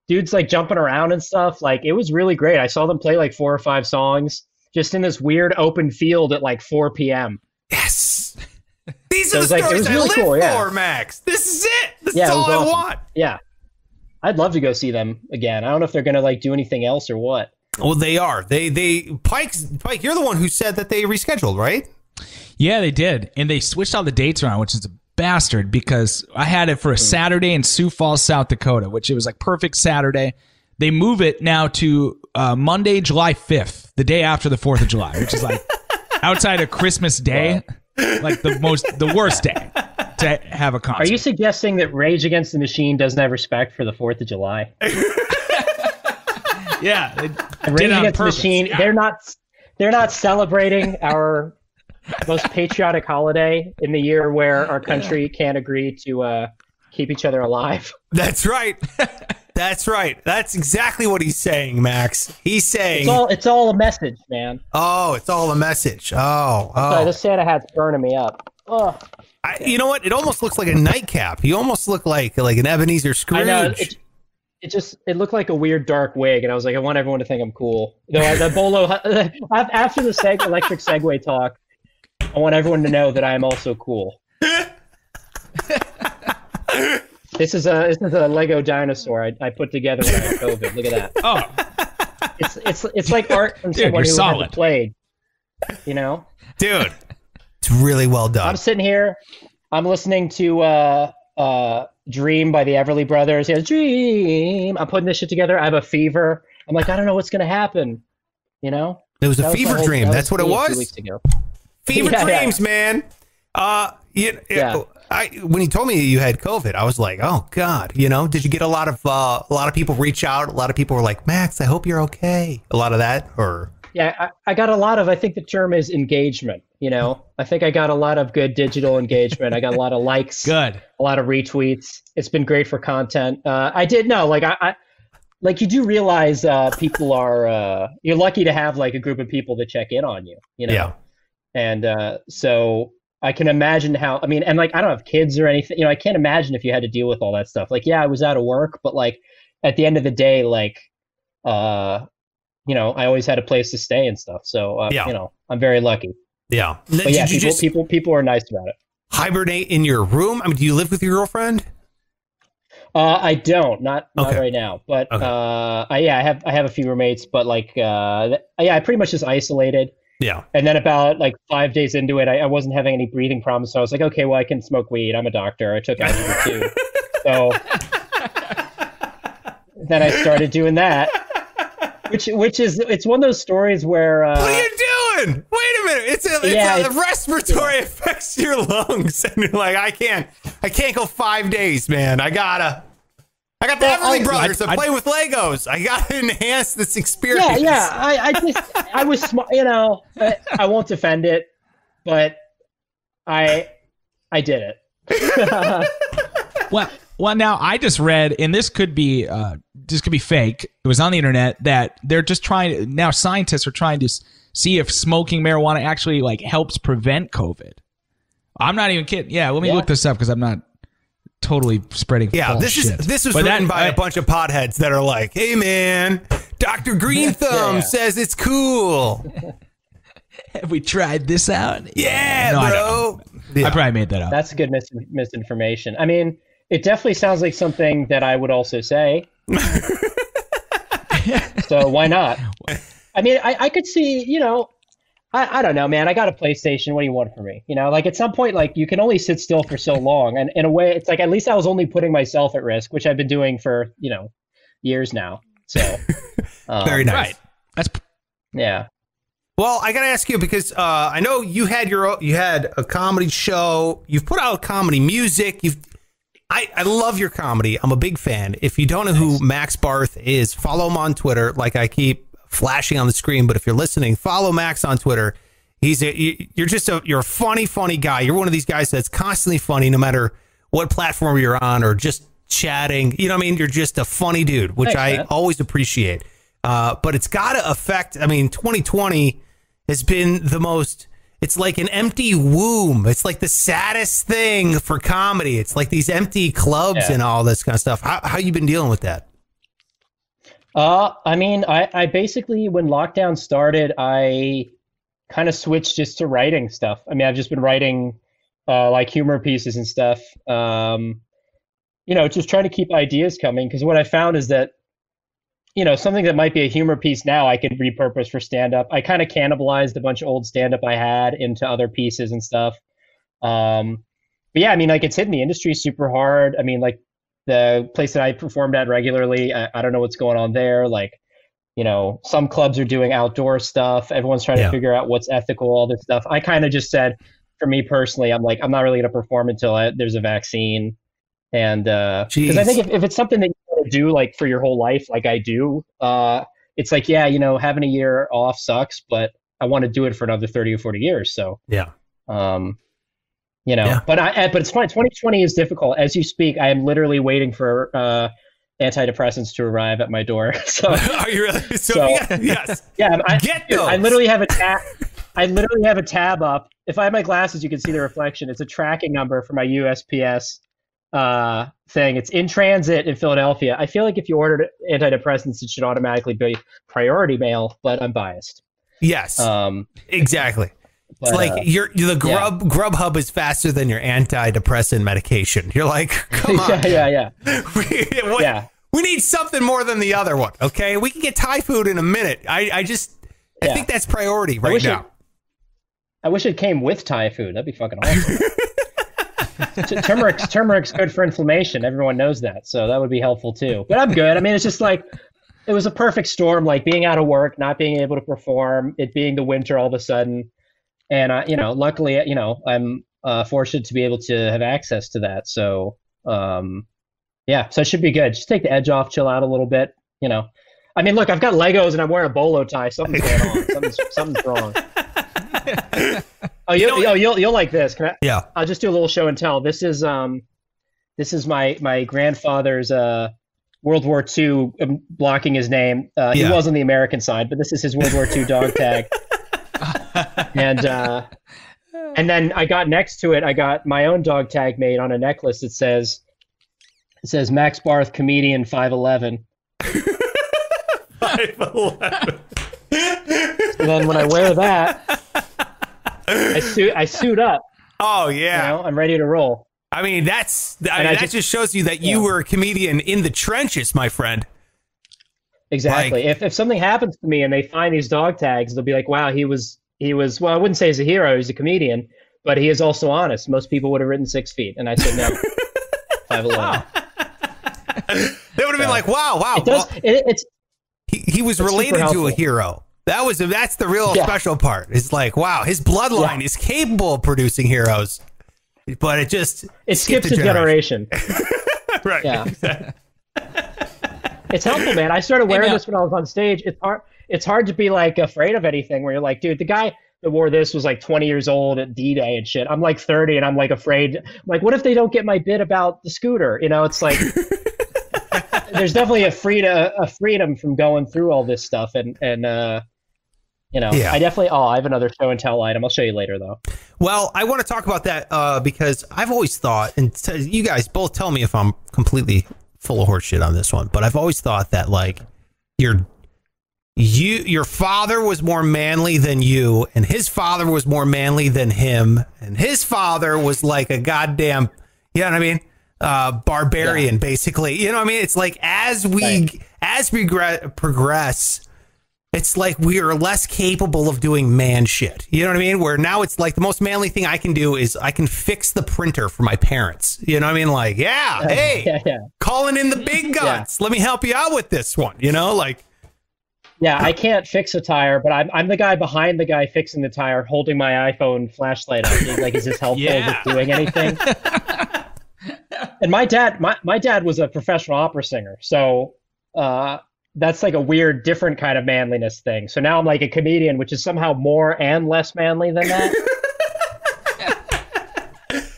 dudes like jumping around and stuff. Like, it was really great. I saw them play like four or five songs just in this weird open field at like 4 p.m. yes. These So are it was the like- it stories was I really live cool, yeah. for, Max. This is it. This Yeah, is all was I want. Yeah. I'd love to go see them again. I don't know if they're gonna like do anything else or what. Well, they are. They they Pike's Pike. You're the one who said that they rescheduled, right? Yeah, they did. And they switched all the dates around, which is a bastard because I had it for a Saturday in Sioux Falls, South Dakota, which it was like perfect Saturday. They move it now to uh, Monday, July 5th, the day after the 4th of July, which is like outside of Christmas Day, like the most, the worst day to have a concert. Are you suggesting that Rage Against the Machine doesn't have respect for the Fourth of July? yeah. They And did Rage on Against the. Machine, Yeah. they're not they're not celebrating our most patriotic holiday in the year where our country can't agree to uh, keep each other alive. That's right. That's right. That's exactly what he's saying, Max. He's saying, It's all it's all a message, man. "Oh, it's all a message." Oh, Sorry, oh. this Santa hat's burning me up. Ugh. I, you know what? It almost looks like a nightcap. You almost look like like an Ebenezer Scrooge. I know it, it just it looked like a weird dark wig, and I was like, I want everyone to think I'm cool. You know, the bolo after the seg, electric Segway talk, I want everyone to know that I am also cool. this is a this is a Lego dinosaur I, I put together when I had COVID. Look at that. Oh, It's it's it's like art from Dude, someone you're who solid. had the plague. You know. dude. It's really well done. I'm sitting here. I'm listening to uh, uh, "Dream" by the Everly Brothers. Yeah, "Dream." I'm putting this shit together. I have a fever. I'm like, I don't know what's gonna happen. You know, It was a That was fever whole- dream. that That's what it me a few was. weeks ago. Fever Yeah, yeah. dreams, man. Uh, you, Yeah. I when you told me you had COVID, I was like, oh god. You know, did you get a lot of uh, a lot of people reach out? A lot of people were like, Max, I hope you're okay. A lot of that, or Yeah, I, I got a lot of. I think the term is engagement. You know, I think I got a lot of good digital engagement. I got a lot of likes, Good. a lot of retweets. It's been great for content. Uh, I did know, like I, I like you do realize uh, people are. Uh, you're lucky to have like a group of people that check in on you. You know, yeah, and uh, so I can imagine how. I mean, and like I don't have kids or anything. You know, I can't imagine if you had to deal with all that stuff. Like, yeah, I was out of work, but like at the end of the day, like, uh, you know, I always had a place to stay and stuff. So uh, Yeah. you know, I'm very lucky. yeah. But yeah, you people, just people people are nice about it. hibernate in your room? I mean, do you live with your girlfriend? Uh, I don't, not not Okay. right now, but Okay. uh, I, yeah, I have I have a few roommates, but like, uh, yeah, I pretty much just isolated. Yeah. And then about like five days into it, I, I wasn't having any breathing problems, so I was like, okay, well, I can smoke weed. I'm a doctor. I took Algebra too, so then I started doing that, which which is it's one of those stories where uh, What are you doing? Wait a minute. It's a, it's Yeah, a it's- respiratory affects your lungs, and you're like, I can't, I can't go five days, man. I gotta. I got the Well, Everly I- Brothers. I, I- play with Legos. I gotta enhance this experience. yeah, yeah. I, I just I was smart, you know. I, I won't defend it, but I I did it. Well, well, now I just read, and this could be, uh, this could be fake. It was on the internet that they're just trying. Now scientists are trying to s- see if smoking marijuana actually like helps prevent COVID. I'm not even kidding. Yeah, let me Yeah. look this up because I'm not totally spreading. Yeah, false this shit. is this was But that- written by I- a bunch of potheads that are like, "Hey, man, Doctor Green Thumb Yeah. says it's cool." Have we tried this out? Yeah, No, I bro. Yeah. I probably made that up. That's good mis- misinformation. I mean, it definitely sounds like something that I would also say. so why not? I mean, I, I could see, you know, I, I don't know, man. I got a PlayStation. What do you want from me? You know, like at some point, like you can only sit still for so long. And in a way, it's like at least I was only putting myself at risk, which I've been doing for, you know, years now. So, um, Very nice. Right. That's Yeah. Well, I got to ask you because uh, I know you had your you had a comedy show. You've put out comedy music. You've I, I love your comedy. I'm a big fan. If you don't know who Max Barth is, follow him on Twitter. Like I keep flashing on the screen, but if you're listening, follow Max on Twitter. He's a you- you're just a you're a funny funny guy. You're one of these guys that's constantly funny, no matter what platform you're on or just chatting. You know what I mean? You're just a funny dude, which Thanks, I man. always appreciate. Uh, but it's got to affect. I mean, 2020 has been the most. It's like an empty womb. It's like the saddest thing for comedy. It's like these empty clubs Yeah. and all this kind of stuff. How how you been dealing with that? Uh, I mean, I, I basically, when lockdown started, I kind of switched just to writing stuff. I mean, I've just been writing uh, like humor pieces and stuff. Um, you know, just trying to keep ideas coming. Because what I found is that, you know, something that might be a humor piece now, I could repurpose for stand up. I kind of cannibalized a bunch of old stand up I had into other pieces and stuff. Um, but yeah, I mean, like it's hitting the industry super hard. I mean, like the place that I performed at regularly, I, I don't know what's going on there. Like, you know, some clubs are doing outdoor stuff. Everyone's trying Yeah. to figure out what's ethical, all this stuff. I kind of just said, for me personally, I'm like, I'm not really going to perform until I, there's a vaccine. And because I think if, if it's something that you want to do like for your whole life, like I do, uh, it's like, yeah, you know, having a year off sucks, but I want to do it for another 30 or 40 years. So, Yeah. um, you know, Yeah. but I, but it's fine. 2020 is difficult. As you speak, I am literally waiting for uh, antidepressants to arrive at my door. so Are you really? So, So- yeah, yes. yeah, I, Get dude, I literally have a tab. I literally have a tab up. If I have my glasses, you can see the reflection. It's a tracking number for my USPS uh, thing. It's in transit in Philadelphia. I feel like if you ordered antidepressants, it should automatically be priority mail, but I'm biased. Yes. Um, exactly. It's but, like uh, your the Grub Grubhub is faster than your antidepressant medication. You're like, come on, yeah, yeah, yeah, we, what- yeah. we need something more than the other one. Okay, we can get Thai food in a minute. I, I just, I Yeah. think that's priority right it- now. I wish it came with Thai food. That'd be fucking awesome. T- turmeric's turmeric's good for inflammation. Everyone knows that, so that would be helpful too. But I'm good. I mean, it's just like it was a perfect storm, like being out of work, not being able to perform, it being the winter all of a sudden, and uh, you know, luckily, you know, I'm uh, fortunate to be able to have access to that. So, um, yeah, so it should be good. Just take the edge off, chill out a little bit. You know, I mean, look, I've got Legos and I'm wearing a bolo tie. Something's going on. Something's, something's wrong. Oh, you, know- will you'll you'll like this. Can I, Yeah. I'll just do a little show and tell. This is um, this is my my grandfather's uh World War II blocking his name. Uh, Yeah. He was on the American side, but this is his World War II dog tag. and uh, and then I got next to it. I got my own dog tag made on a necklace. It says it says Max Barth, comedian, five eleven. And then when I wear that, I suit I suit up. Oh You yeah. know, I'm ready to roll. I mean, that's I mean, I that just- just, shows you that you Yeah. were a comedian in the trenches, my friend. Exactly. if if something happens to me and they find these dog tags, they'll be like, "Wow, he was he was well, I wouldn't say he's a hero, he's a comedian, but he is also honest. Most people would have written six feet, and I said no, five eleven. They would have been like, "Wow, wow." It does. well, It, it's he, he was it's related to a hero. That was that's the real Yeah. special part. It's like, wow, his bloodline Yeah. is capable of producing heroes, but it just it skips a generation. Right. Yeah. it's helpful, man. I started wearing now- this when I was on stage. It's hard. It's hard to be like afraid of anything where you're like, dude, the guy that wore this was like 20 years old at D-Day and shit. I'm like 30 and I'm like afraid. I'm like, what if they don't get my bit about the scooter? You know, it's like there's definitely a freedom, a freedom from going through all this stuff, and and uh, you know, Yeah. I definitely. Oh, I have another show and tell item. I'll show you later though. Well, I want to talk about that uh, because I've always thought, and t- you guys both tell me if I'm completely full of horseshit on this one, but I've always thought that like your you your father was more manly than you, and his father was more manly than him, and his father was like a goddamn, you know what I mean? Uh, barbarian, basically. You know what I mean? It's like as we Right. as we progress it's like we are less capable of doing man shit. You know what I mean? Where now it's like the most manly thing I can do is I can fix the printer for my parents. You know what I mean? Like, yeah, hey, yeah, yeah. calling in the big guns. Let me help you out with this one. You know, like, Yeah, I can't fix a tire, but I'm I'm the guy behind the guy fixing the tire, holding my iPhone flashlight up. He's like, is this helpful? Yeah. Is doing anything? and my dad, my, my dad was a professional opera singer, so uh, that's like a weird, different kind of manliness thing. So now I'm like a comedian, which is somehow more and less manly than that.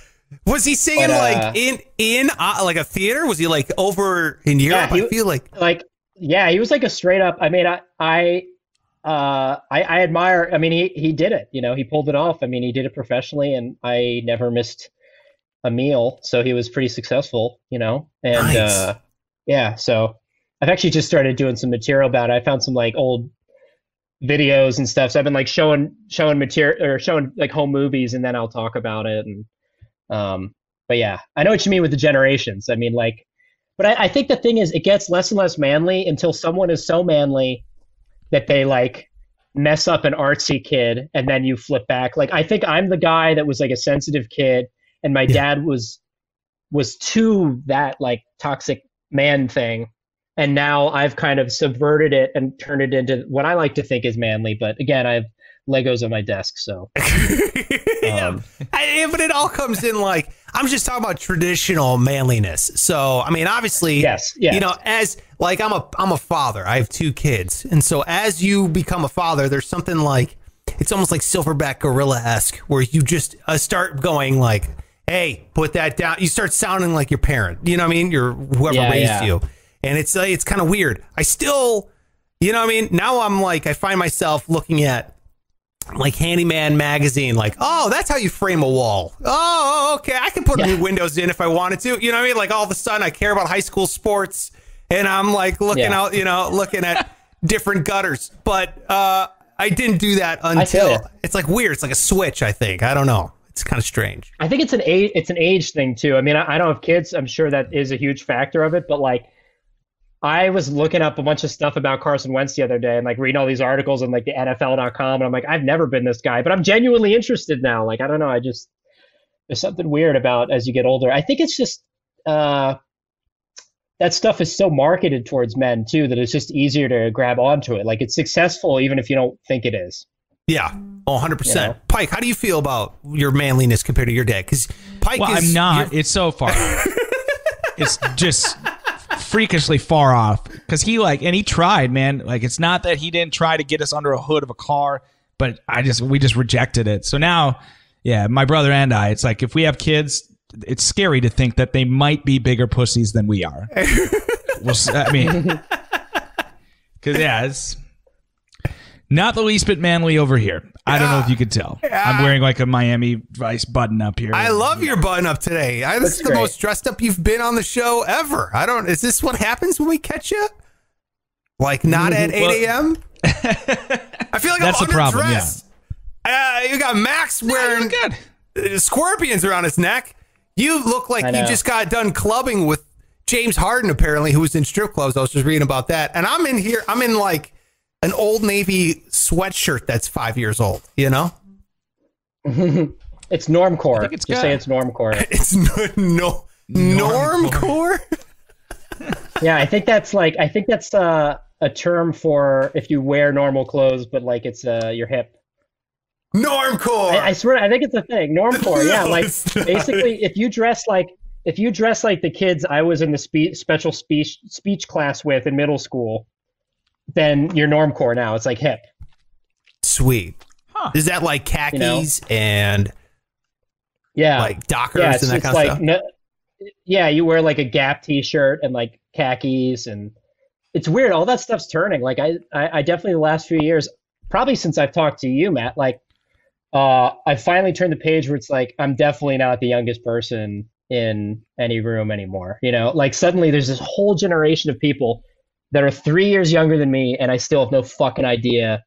was he singing But, uh, like in in uh, like a theater? Was he like over in Europe? he- I feel like like yeah he was like a straight up i mean i i uh I, I admire i mean he he did it you know he pulled it off. I mean he did it professionally and i never missed a meal so he was pretty successful you know and Nice. uh yeah so i've actually just started doing some material about it. I found some like old videos and stuff so i've been like showing showing material or showing like home movies and then i'll talk about it and um but yeah i know what you mean with the generations. I mean like but I, I think the thing is, it gets less and less manly until someone is so manly that they like mess up an artsy kid, and then you flip back. Like I think I'm the guy that was like a sensitive kid, and my dad was was to that like toxic man thing, and now I've kind of subverted it and turned it into what I like to think is manly. But again, I have Legos on my desk, so yeah. Um, yeah, but it all comes in like I'm just talking about traditional manliness. So I mean, obviously, Yes, yes. You know, as like I'm a I'm a father. I have two kids, and so as you become a father, there's something like it's almost like silverback gorilla esque, where you just uh, start going like, "Hey, put that down." You start sounding like your parent. You know what I mean? Your whoever Yeah, raised yeah. you, and it's uh, it's kind of weird. I still, you know what I mean? Now I'm like I find myself looking at like handyman magazine like oh that's how you frame a wall oh okay i can put Yeah. new windows in if i wanted to you know what i mean like all of a sudden i care about high school sports and i'm like looking Yeah. out you know looking at different gutters but uh i didn't do that until ya. it's like weird it's like a switch i think i don't know it's kind of strange I think it's an age it's an age thing too. I mean, I, I don't have kids. I'm sure that is a huge factor of it, but like I was looking up a bunch of stuff about Carson Wentz the other day and like reading all these articles on like the NFL.com and I'm like, I've never been this guy, but I'm genuinely interested now. Like, I don't know, I just there's something weird about as you get older. I think it's just uh that stuff is so marketed towards men too that it's just easier to grab onto it. Like it's successful even if you don't think it is. Yeah. Oh, 100%. You know? Pike, how do you feel about your manliness compared to your dad? Because Pike Well, is. I'm not. It's so far. it's just freakishly far off because he like and he tried, man. Like it's not that he didn't try to get us under a hood of a car, but I just we just rejected it. So now, yeah, my brother and I, it's like if we have kids, it's scary to think that they might be bigger pussies than we are. we'll, I mean, because yeah, it's not the least bit manly over here. I don't know if you could tell. I'm wearing like a Miami Vice button up here. I love your button up today. I, this is the great. most dressed up you've been on the show ever. I don't. Is this what happens when we catch you? Like not at 8 a.m. I feel like That's I'm the problem, yeah. Uh, you got Max wearing good. uh, scorpions around his neck. You look like you just got done clubbing with James Harden, apparently, who was in strip clubs. I was just reading about that. And I'm in here, I'm in like an old Navy sweatshirt that's five years old, you know? It's normcore. think it's Just good. say it's normcore. It's no, no normcore. yeah, I think that's like I think that's uh, a term for if you wear normal clothes but like it's uh your hip. Normcore. I, I swear, I think it's a thing. Normcore, yeah. Like basically, if you dress like if you dress like the kids I was in the spe- special speech speech class with in middle school, then you're normcore now. It's like hip. Sweet. Huh. Is that like khakis and Yeah, like dockers yeah. It's, and that kind like of stuff? no, yeah, you wear like a Gap T-shirt and like khakis, and it's weird. All that stuff's turning. Like I, I, I definitely the last few years, probably since I've talked to you, Matt. Like, uh, I finally turned the page where it's like I'm definitely not the youngest person in any room anymore. You know, like suddenly there's this whole generation of people that are three years younger than me, and I still have no fucking idea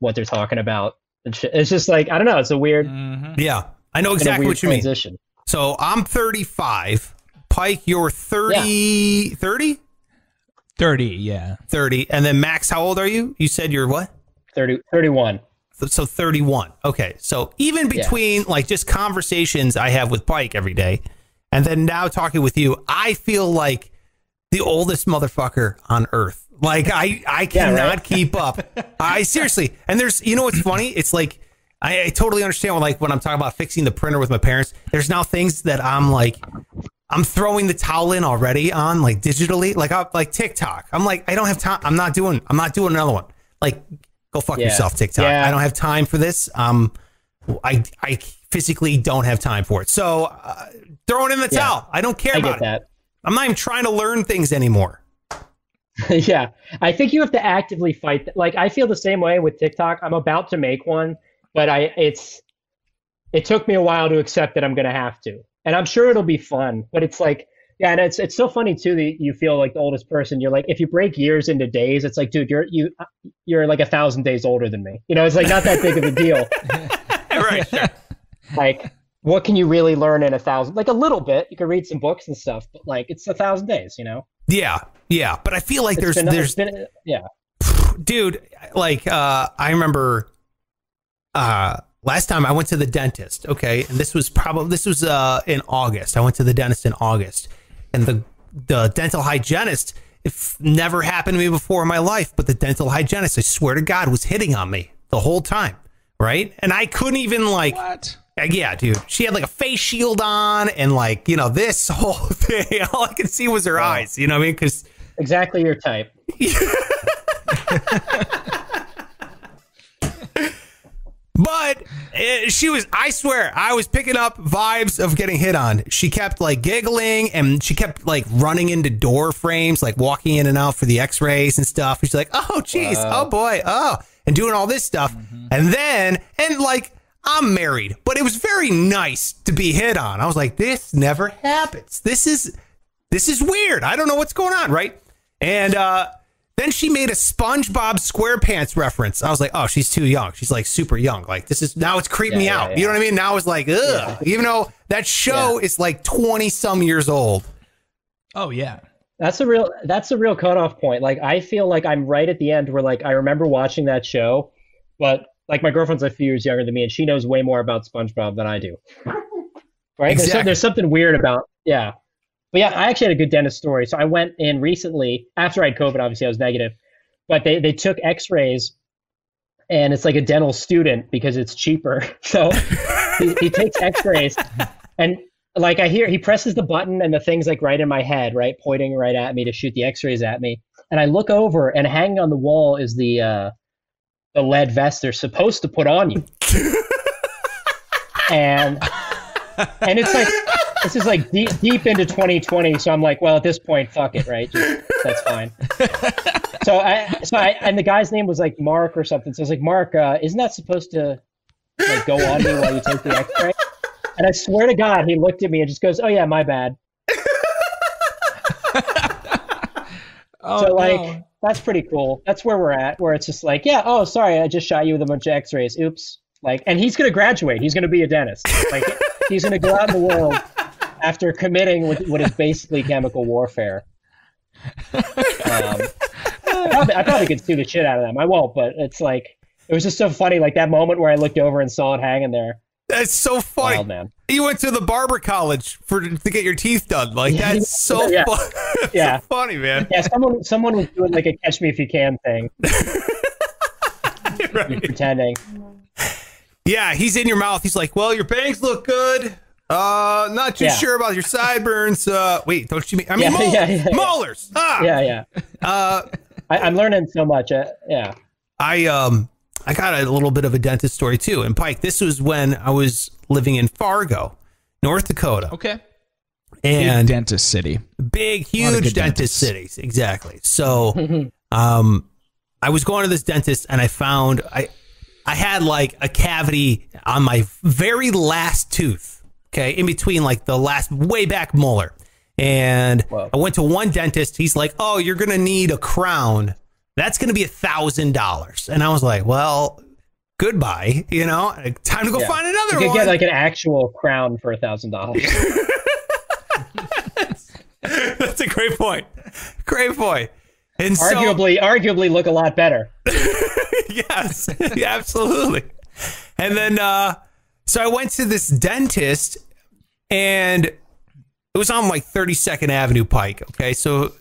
what they're talking about. It's just like I don't know. It's a weird, Mm-hmm. Yeah, I know exactly what you mean. So I'm 35. Pike, you're 30, 30? 30, yeah. 30. And then Max, how old are you? You said you're what? 30, 31. So 31. Okay. So even between like just conversations I have with Pike every day and then now talking with you, I feel like the oldest motherfucker on earth. Like I, I Yeah, cannot right? keep up. I seriously. And there's, you know what's funny? It's like, I, I totally understand when, like when I'm talking about fixing the printer with my parents, there's now things that I'm like, I'm throwing the towel in already on like digitally, like I, like TikTok. I'm like, I don't have time. I'm not doing. I'm not doing another one. Like, go fuck Yeah. yourself, TikTok. Yeah. I don't have time for this. Um, I I physically don't have time for it. So uh, throwing in the Yeah. towel. I don't care I about it. that. I'm not even trying to learn things anymore. yeah, I think you have to actively fight. th- Like I feel the same way with TikTok. I'm about to make one, but I it's it took me a while to accept that I'm gonna have to, and I'm sure it'll be fun. But it's like, yeah, and it's it's so funny too that you feel like the oldest person. You're like, if you break years into days, it's like, dude, you're you you're like a thousand days older than me. You know, it's like not that big of a deal. right. sure. like, what can you really learn in a thousand? Like a little bit. You can read some books and stuff, but like it's a thousand days. You know, Yeah. Yeah. But I feel like It's there's been- there's it's been, yeah. dude like uh i remember uh last time i went to the dentist okay and this was probably this was uh in august i went to the dentist in august and the the dental hygienist it never happened to me before in my life but the dental hygienist i swear to god was hitting on me the whole time right and i couldn't even like What? Uh, yeah, dude. She had like a face shield on and like, you know, this whole thing. All I could see was her eyes, you know what I mean? Because Exactly your type. But uh, she was, I swear, I was picking up vibes of getting hit on. She kept like giggling and she kept like running into door frames, like walking in and out for the x rays and stuff. And she's like, oh, geez, oh boy, oh, and doing all this stuff. And then, and like, I'm married, but it was very nice to be hit on. I was like, this never happens. This is, this is weird. I don't know what's going on, right? And, uh, then she made a SpongeBob SquarePants reference. I was like, oh, she's too young. She's like super young. Like this is now it's creeping Yeah, me yeah, out. yeah. You know what I mean? Now it's like, ugh. Even though that show is like twenty some years old. Oh, yeah. That's a real that's a real cutoff point. Like I feel like I'm right at the end where like I remember watching that show, but like my girlfriend's a few years younger than me and she knows way more about SpongeBob than I do. Right? There's, some- there's something weird about yeah. But yeah, I actually had a good dentist story. So I went in recently after I had COVID. Obviously, I was negative, but they they took X-rays, and it's like a dental student because it's cheaper. So he, he takes X-rays, and like I hear he presses the button, and the thing's like right in my head, right, pointing right at me to shoot the X-rays at me. And I look over, and hanging on the wall is the uh, the lead vest they're supposed to put on you. and and it's like this is like deep deep into 2020 so i'm like well at this point fuck it right? Just, that's fine. So i so i and the guy's name was like mark or something. So i was like mark uh, isn't that supposed to like go on me while you take the x-ray? And i swear to god he looked at me and just goes oh yeah my bad Oh, so like no. that's pretty cool. That's where we're at where it's just like yeah oh sorry i just shot you with a bunch of x-rays. Oops. Like and he's going to graduate. He's going to be a dentist. Like he's going to go out in the world after committing what, what is basically chemical warfare. Um, I, probably, I probably could sue the shit out of them. I won't but it's like it was just so funny like that moment where i looked over and saw it hanging there That's so funny. wild man You went to the barber college for to get your teeth done. Like that's so yeah. fun. That's Yeah. so funny, man. yeah someone someone was doing like a catch me if you can thing Right. pretending Yeah, he's in your mouth. He's like, "Well, your bangs look good. Uh, not too Yeah. sure about your sideburns. Uh, wait, don't you mean? I mean, Yeah, mol- yeah, yeah, molars. Ah. yeah yeah Uh, I, i'm learning so much uh, yeah I um, I got a little bit of a dentist story too. And Pike, this was when I was living in Fargo, North Dakota, Okay. and dentist city. big, huge dentist dentists. cities. Exactly. So, um, I was going to this dentist and I found I, I had like a cavity on my very last tooth. Okay, in between like the last way back molar, and Wow. I went to one dentist. He's like, "Oh, you're gonna need a crown. That's gonna be a thousand dollars." And I was like, "Well." Goodbye, you know. Time to go Yeah. find you another could one. get like an actual crown for a thousand dollars That's a great point. Great point. And so, arguably arguably look a lot better yes, absolutely. And then, uh, so I went to this dentist, and it was on like 32nd Avenue Pike. Okay, so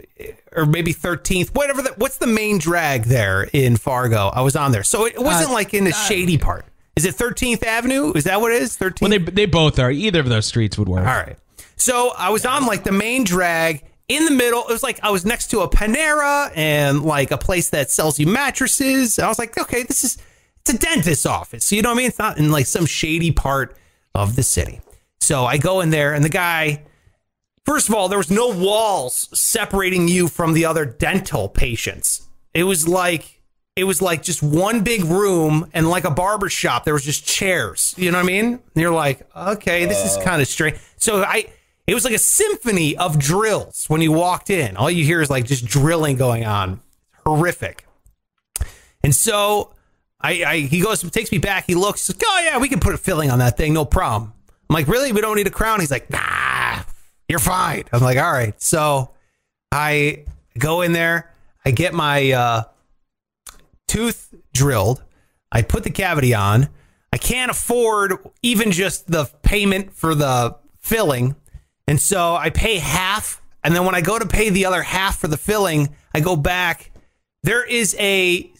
or maybe 13th, whatever. The, what's the main drag there in Fargo? I was on there, so it wasn't uh, like in the uh, shady part. Is it 13th Avenue? Is that what it is? 13th. Well, they they both are. Either of those streets would work. All right. So I was on like the main drag in the middle. It was like I was next to a Panera and like a place that sells you mattresses. I was like, okay, this is it's a dentist's office. You know what I mean? It's not in like some shady part of the city. So I go in there and the guy First of all, there was no walls separating you from the other dental patients. It was like it was like just one big room and like a barber shop. There was just chairs. You know what I mean? And you're like, okay, this is uh. kind of strange. So I it was like a symphony of drills when you walked in. All you hear is like just drilling going on. Horrific. And so I, I he goes, takes me back. He looks, oh yeah, we can put a filling on that thing, no problem. I'm like, really? We don't need a crown? He's like, nah, you're fine. I'm like, all right. So I go in there, I get my uh, tooth drilled, I put the cavity on. I can't afford even just the payment for the filling. And so I pay half. And then when I go to pay the other half for the filling, I go back. There is a,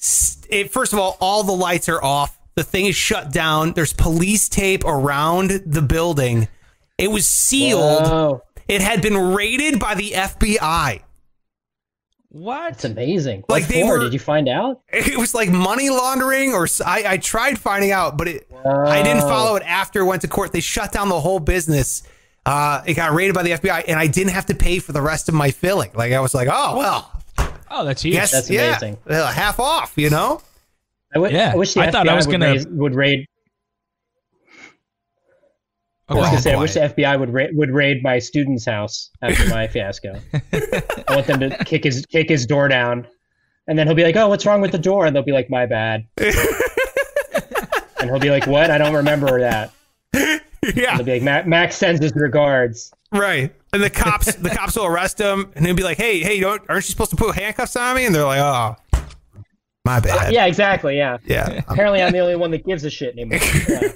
it, first of all, all the lights are off. The thing is shut down. There's police tape around the building. It was sealed. oh It had been raided by the FBI. What? that's amazing Like, what they for? were- did you find out It was like money laundering, or I tried finding out, but it, I didn't follow it after it went to court. They shut down the whole business. Uh, it got raided by the FBI, and I didn't have to pay for the rest of my filling. Like I was like, oh well, Oh, that's huge. yes, That's yeah, amazing. uh, half off, you know. I, w- Yeah, I wish the I FBI thought I was would, gonna- raise, would raid. Oh, I was gonna say, I wish the FBI would ra- would raid my student's house after my fiasco. I want them to kick his kick his door down, and then he'll be like, "Oh, what's wrong with the door?" And they'll be like, "My bad." and he'll be like, "What? I don't remember that." yeah, They'll be like, "Max sends his regards." right. And the cops, the cops will arrest him, and he'll be like, hey, hey, don't, aren't you supposed to put handcuffs on me? And they're like, oh, my bad. Yeah, exactly. Yeah. yeah. Apparently, I'm the only one that gives a shit anymore. Yeah.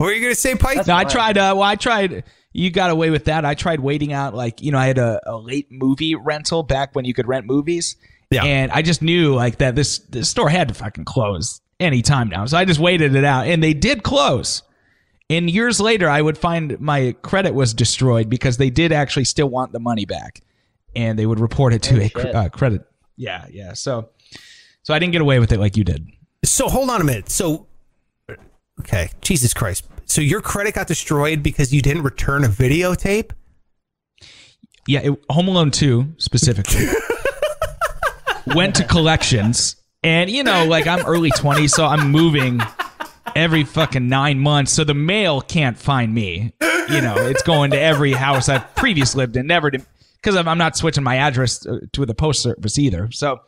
What are you gonna say, Pike? No, I tried. Uh, well, I tried. you got away with that. I tried waiting out, like you know, I had a, a late movie rental back when you could rent movies. Yeah. and I just knew like that this this store had to fucking close any time now. So I just waited it out, and they did close. And years later, I would find my credit was destroyed because they did actually still want the money back, and they would report it to Oh, a cr- uh, credit. Yeah, yeah. So, so I didn't get away with it like you did. So hold on a minute. So, okay, Jesus Christ. So your credit got destroyed because you didn't return a videotape? Yeah, it, Home Alone 2 specifically went to collections. And, you know, like I'm early 20s, so I'm moving every fucking nine months. So the mail can't find me. You know, it's going to every house I've previously lived in, never because I'm I'm not switching my address uh, to the post service either. So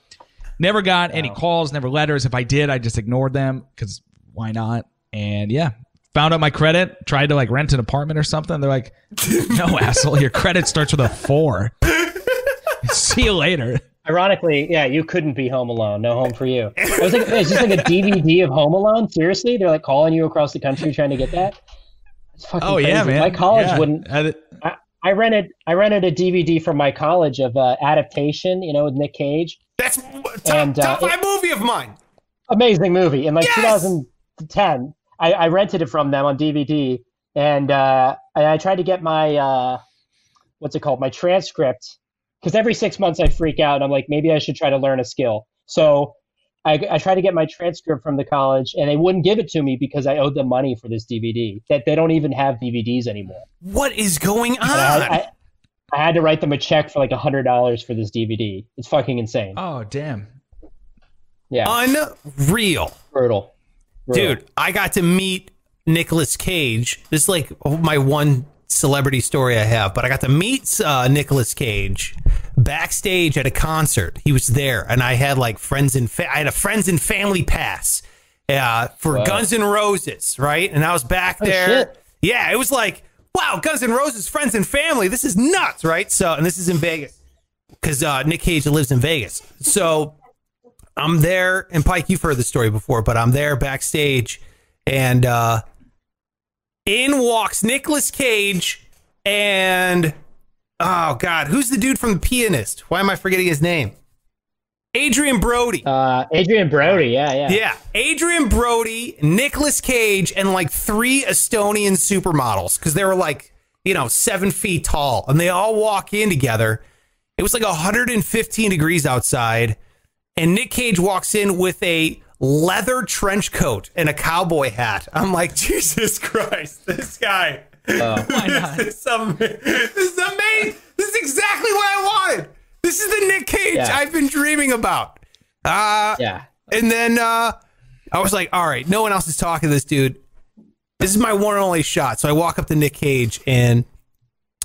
never got any calls, never letters. If I did, I just ignored them because why not? And yeah, found out my credit, tried to like rent an apartment or something. They're like, no, asshole, your credit starts with a four. See you later. Ironically, yeah, you couldn't be Home Alone. No home for you. I was like, it's just like a DVD of Home Alone. Seriously, they're like calling you across the country trying to get that. It's fucking Oh yeah, man. My college Yeah. wouldn't. I, I rented I rented a DVD from my college of uh, adaptation. You know, with Nick Cage. That's top, And, uh, top five movie of mine. Amazing movie. In like Yes! 2010, I, I rented it from them on DVD, and uh, I, I tried to get my uh, what's it called, my transcript, because every six months I freak out, and I'm like, maybe I should try to learn a skill. So I, I tried to get my transcript from the college, and they wouldn't give it to me because I owed them money for this DVD. That they don't even have DVDs anymore. What is going on? I, I, I had to write them a check for like a hundred dollars for this DVD. It's fucking insane. oh damn. Yeah, Unreal. brutal. Brutal. Dude, I got to meet Nicolas Cage. This is like my one celebrity story I have, but I got to meet uh, Nicolas Cage backstage at a concert. He was there, and I had like friends and fa- I had a friends and family pass uh, for Wow. Guns N' Roses, right? And I was back Oh, there. shit. Yeah, it was like, wow, Guns N' Roses, friends and family. This is nuts, right? So, and this is in Vegas because uh, Nick Cage lives in Vegas. So I'm there, and Pike, you've heard the story before, but I'm there backstage, and uh, in walks Nicolas Cage and oh god, who's the dude from The Pianist? Why am I forgetting his name? Adrien Brody. Uh, Adrien Brody. Yeah, yeah. Yeah, Adrien Brody, Nicolas Cage, and like three Estonian supermodels because they were like, you know, seven feet tall, and they all walk in together. It was like 115 degrees outside, and Nick Cage walks in with a leather trench coat and a cowboy hat. I'm like, Jesus Christ, this guy. Why not? This is, am- this is amazing. This is exactly what I wanted. This is the Nick Cage Yeah. I've been dreaming about. Uh, Yeah. and then uh, I was like, all right, no one else is talking to this dude. This is my one and only shot. So I walk up to Nick Cage and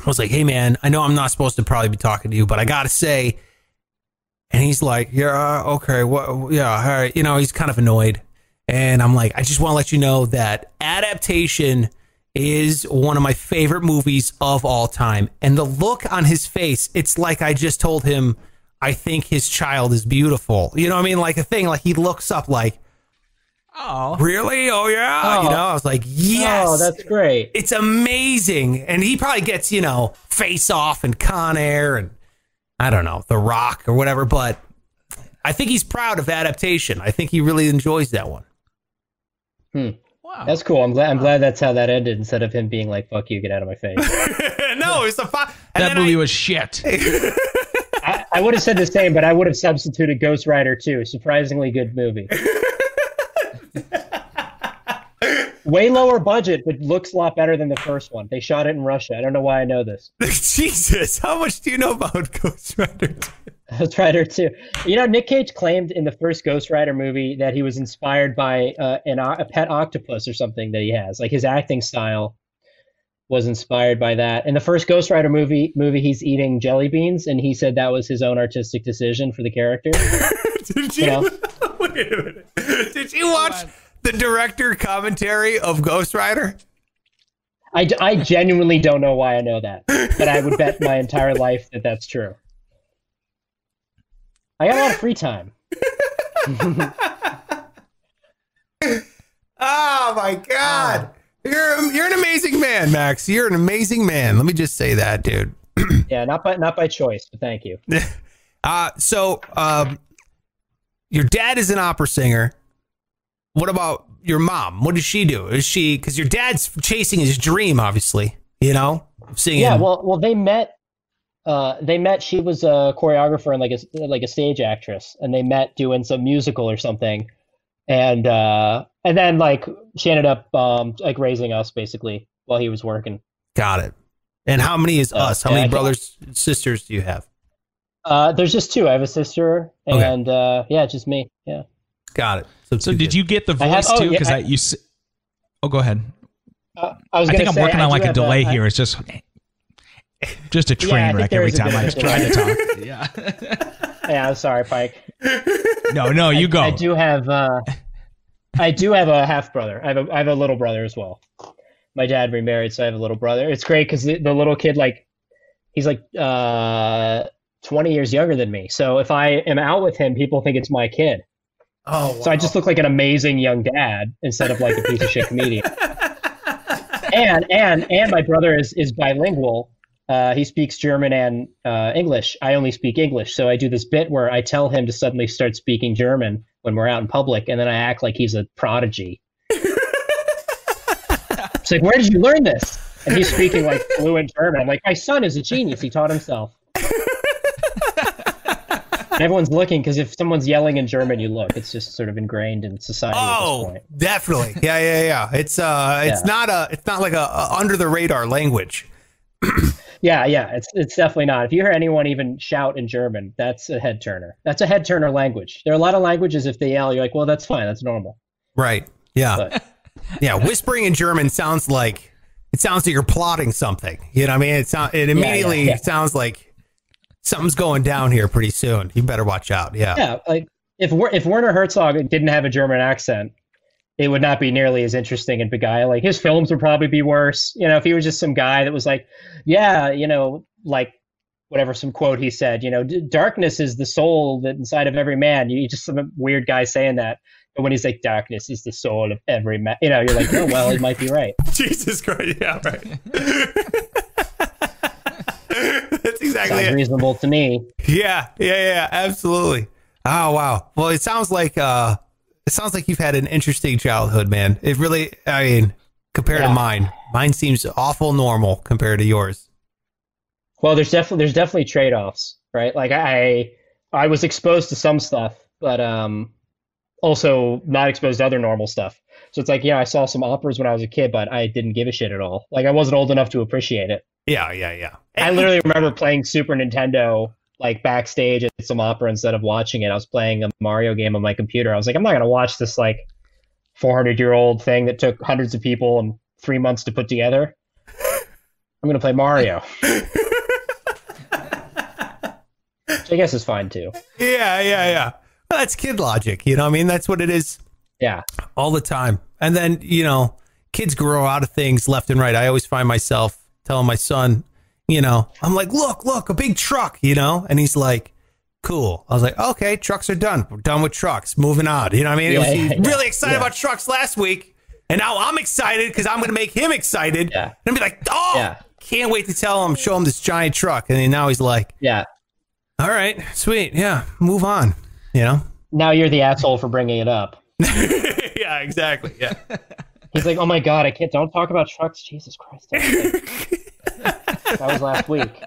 I was like, hey, man, I know I'm not supposed to probably be talking to you, but I got to say. And he's like, yeah, uh, okay, what, yeah, all right. You know, he's kind of annoyed. And I'm like, I just want to let you know that adaptation is one of my favorite movies of all time. And the look on his face, it's like I just told him I think his child is beautiful. You know what I mean? Like a thing, like he looks up like, Oh. really? Oh yeah. Oh. You know, I was like, yes. Oh, that's great. it's amazing. And he probably gets, you know, face off and Con Air and I don't know, The Rock or whatever, but I think he's proud of adaptation. I think he really enjoys that one. Hmm. Wow. That's cool. I'm glad. I'm glad that's how that ended instead of him being like, "Fuck you, get out of my face." no, it's a fun. that movie was shit. I, I would have said the same, but I would have substituted Ghost Rider too. Surprisingly good movie. Way lower budget, but looks a lot better than the first one. They shot it in Russia. I don't know why I know this. Jesus, how much do you know about Ghost Rider? Ghost Rider 2. You know, Nick Cage claimed in the first Ghost Rider movie that he was inspired by uh, an, o- a pet octopus or something that he has. Like his acting style was inspired by that. In the first Ghost Rider movie, movie he's eating jelly beans, and he said that was his own artistic decision for the character. Did you? You know? Wait a minute. Did you watch the director commentary of Ghost Rider? I, I genuinely don't know why I know that, but I would bet my entire life that that's true. I got a lot of free time. Oh my god! You're you're an amazing man, Max. You're an amazing man. Let me just say that, dude. Yeah, not by not by choice, but thank you. Uh, so um, your dad is an opera singer. What about your mom? What does she do? Is she because your dad's chasing his dream, obviously, you know, singing. Yeah, well, well, they met. Uh, they met. She was a choreographer and like a like a stage actress, and they met doing some musical or something, and uh, and then like she ended up um like raising us basically while he was working. got it. And how many is Uh, us? How many I brothers sisters do you have? Uh, there's just two. I have a sister, Okay. and uh, yeah, just me. Yeah. Got it. So two did kids. you get the I have- voice oh, too? yeah, Because I, I- you. s- Oh, go ahead. Uh, I was. I gonna think I'm working I on like a delay I- here. It's just just a train think wreck every is a bit time I try to talk. Yeah. Yeah, I'm sorry, Pike. No, no, you go. I do have. Uh, I do have a half brother. I have a I have a little brother as well. My dad remarried, so I have a little brother. It's great because the, the little kid, like, he's like uh, 20 years younger than me. So if I am out with him, people think it's my kid. Oh, So I just look like an amazing young dad instead of like a piece of shit comedian. and and and my brother is is bilingual. Uh, he speaks German and uh, English. I only speak English, so I do this bit where I tell him to suddenly start speaking German when we're out in public, and then I act like he's a prodigy. it's like, where did you learn this? And he's speaking like fluent German. I'm like, my son is a genius. He taught himself. Everyone's looking because if someone's yelling in German, you look. It's just sort of ingrained in society at this Oh, definitely. Yeah, yeah, yeah. It's uh, it's Yeah. not a, it's not like a, a under the radar language. Yeah, yeah, it's it's definitely not. If you hear anyone even shout in German, that's a head turner. That's a head turner language. There are a lot of languages. If they yell, you're like, well, that's fine. That's normal. Right. Yeah. But Yeah. Whispering in German sounds like it sounds like you're plotting something. You know what I mean? It sounds it immediately yeah. sounds like something's going down here pretty soon. You better watch out. Yeah. yeah, like if if Werner Herzog didn't have a German accent, it would not be nearly as interesting and beguiling. Like his films would probably be worse. You know, if he was just some guy that was like, yeah, you know, like whatever some quote he said, you know, "D- darkness is the soul that inside of every man. You just some weird guy saying that. But when he's like, darkness is the soul of every man, you know, you're like, oh well, he might be right. Jesus Christ. Yeah. Right. That's exactly Sounds it. reasonable to me. Yeah, yeah, yeah, absolutely. Oh wow. Well, it sounds like uh it sounds like you've had an interesting childhood, man. It really I mean, compared to mine, mine seems awful normal compared to yours. Well, there's definitely there's definitely trade offs, right? Like I I was exposed to some stuff, but um also not exposed to other normal stuff. So it's like, yeah, I saw some operas when I was a kid, but I didn't give a shit at all. Like I wasn't old enough to appreciate it. Yeah, yeah, yeah. I literally remember playing Super Nintendo like backstage at some opera instead of watching it. I was playing a Mario game on my computer. I was like, I'm not gonna watch this like 400 year old thing that took hundreds of people and three months to put together. I'm gonna play Mario. Which I guess is fine too. Yeah, yeah, yeah. Well, that's kid logic, you know what I mean? That's what it is Yeah. all the time. And then, you know, kids grow out of things left and right. I always find myself telling my son, you know, I'm like, look, look, a big truck, you know? And he's like, cool. I was like, okay, trucks are done. We're done with trucks. Moving on. You know what I mean? Yeah, he was yeah, really excited yeah. about trucks last week. And now I'm excited because I'm going to make him excited. Yeah. And be like, oh, Yeah. can't wait to tell him, show him this giant truck. And then now he's like, Yeah. all right, sweet. Yeah, move on. You know? Now you're the asshole for bringing it up. yeah, exactly. Yeah. He's like, oh my god, I can't. Don't talk about trucks. Jesus Christ. that was last week.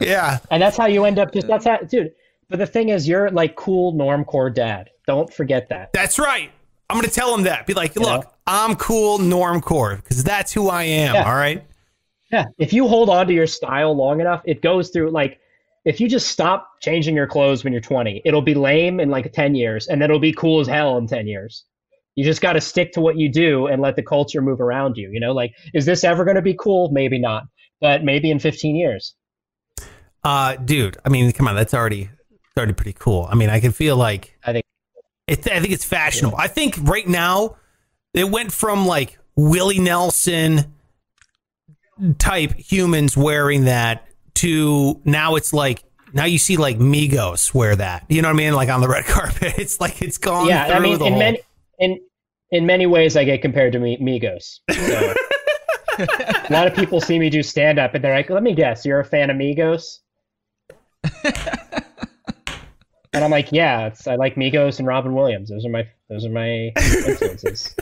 Yeah. And that's how you end up. Just that's how, dude. But the thing is, you're like cool normcore dad. Don't forget that. That's right. I'm going to tell him that. Be like, look, know? I'm cool normcore because that's who I am. Yeah. All right. Yeah. If you hold on to your style long enough, it goes through like. If you just stop changing your clothes when you're 20, it'll be lame in like 10 years, and then it'll be cool as hell in 10 years. You just got to stick to what you do and let the culture move around you. You know, like, is this ever going to be cool? Maybe not, but maybe in 15 years. Uh, dude, I mean, come on. That's already, already pretty cool. I mean, I can feel like I think. it, I think it's fashionable. I think right now it went from like Willie Nelson type humans wearing that to now it's like, now you see like Migos wear that. You know what I mean? Like on the red carpet. It's like it's gone yeah, through I mean, in whole- many in in many ways, I get compared to Mi- Migos. So. a lot of people see me do stand up and they're like, let me guess, you're a fan of Migos? and I'm like, yeah, it's, I like Migos and Robin Williams. Those are my those are my influences.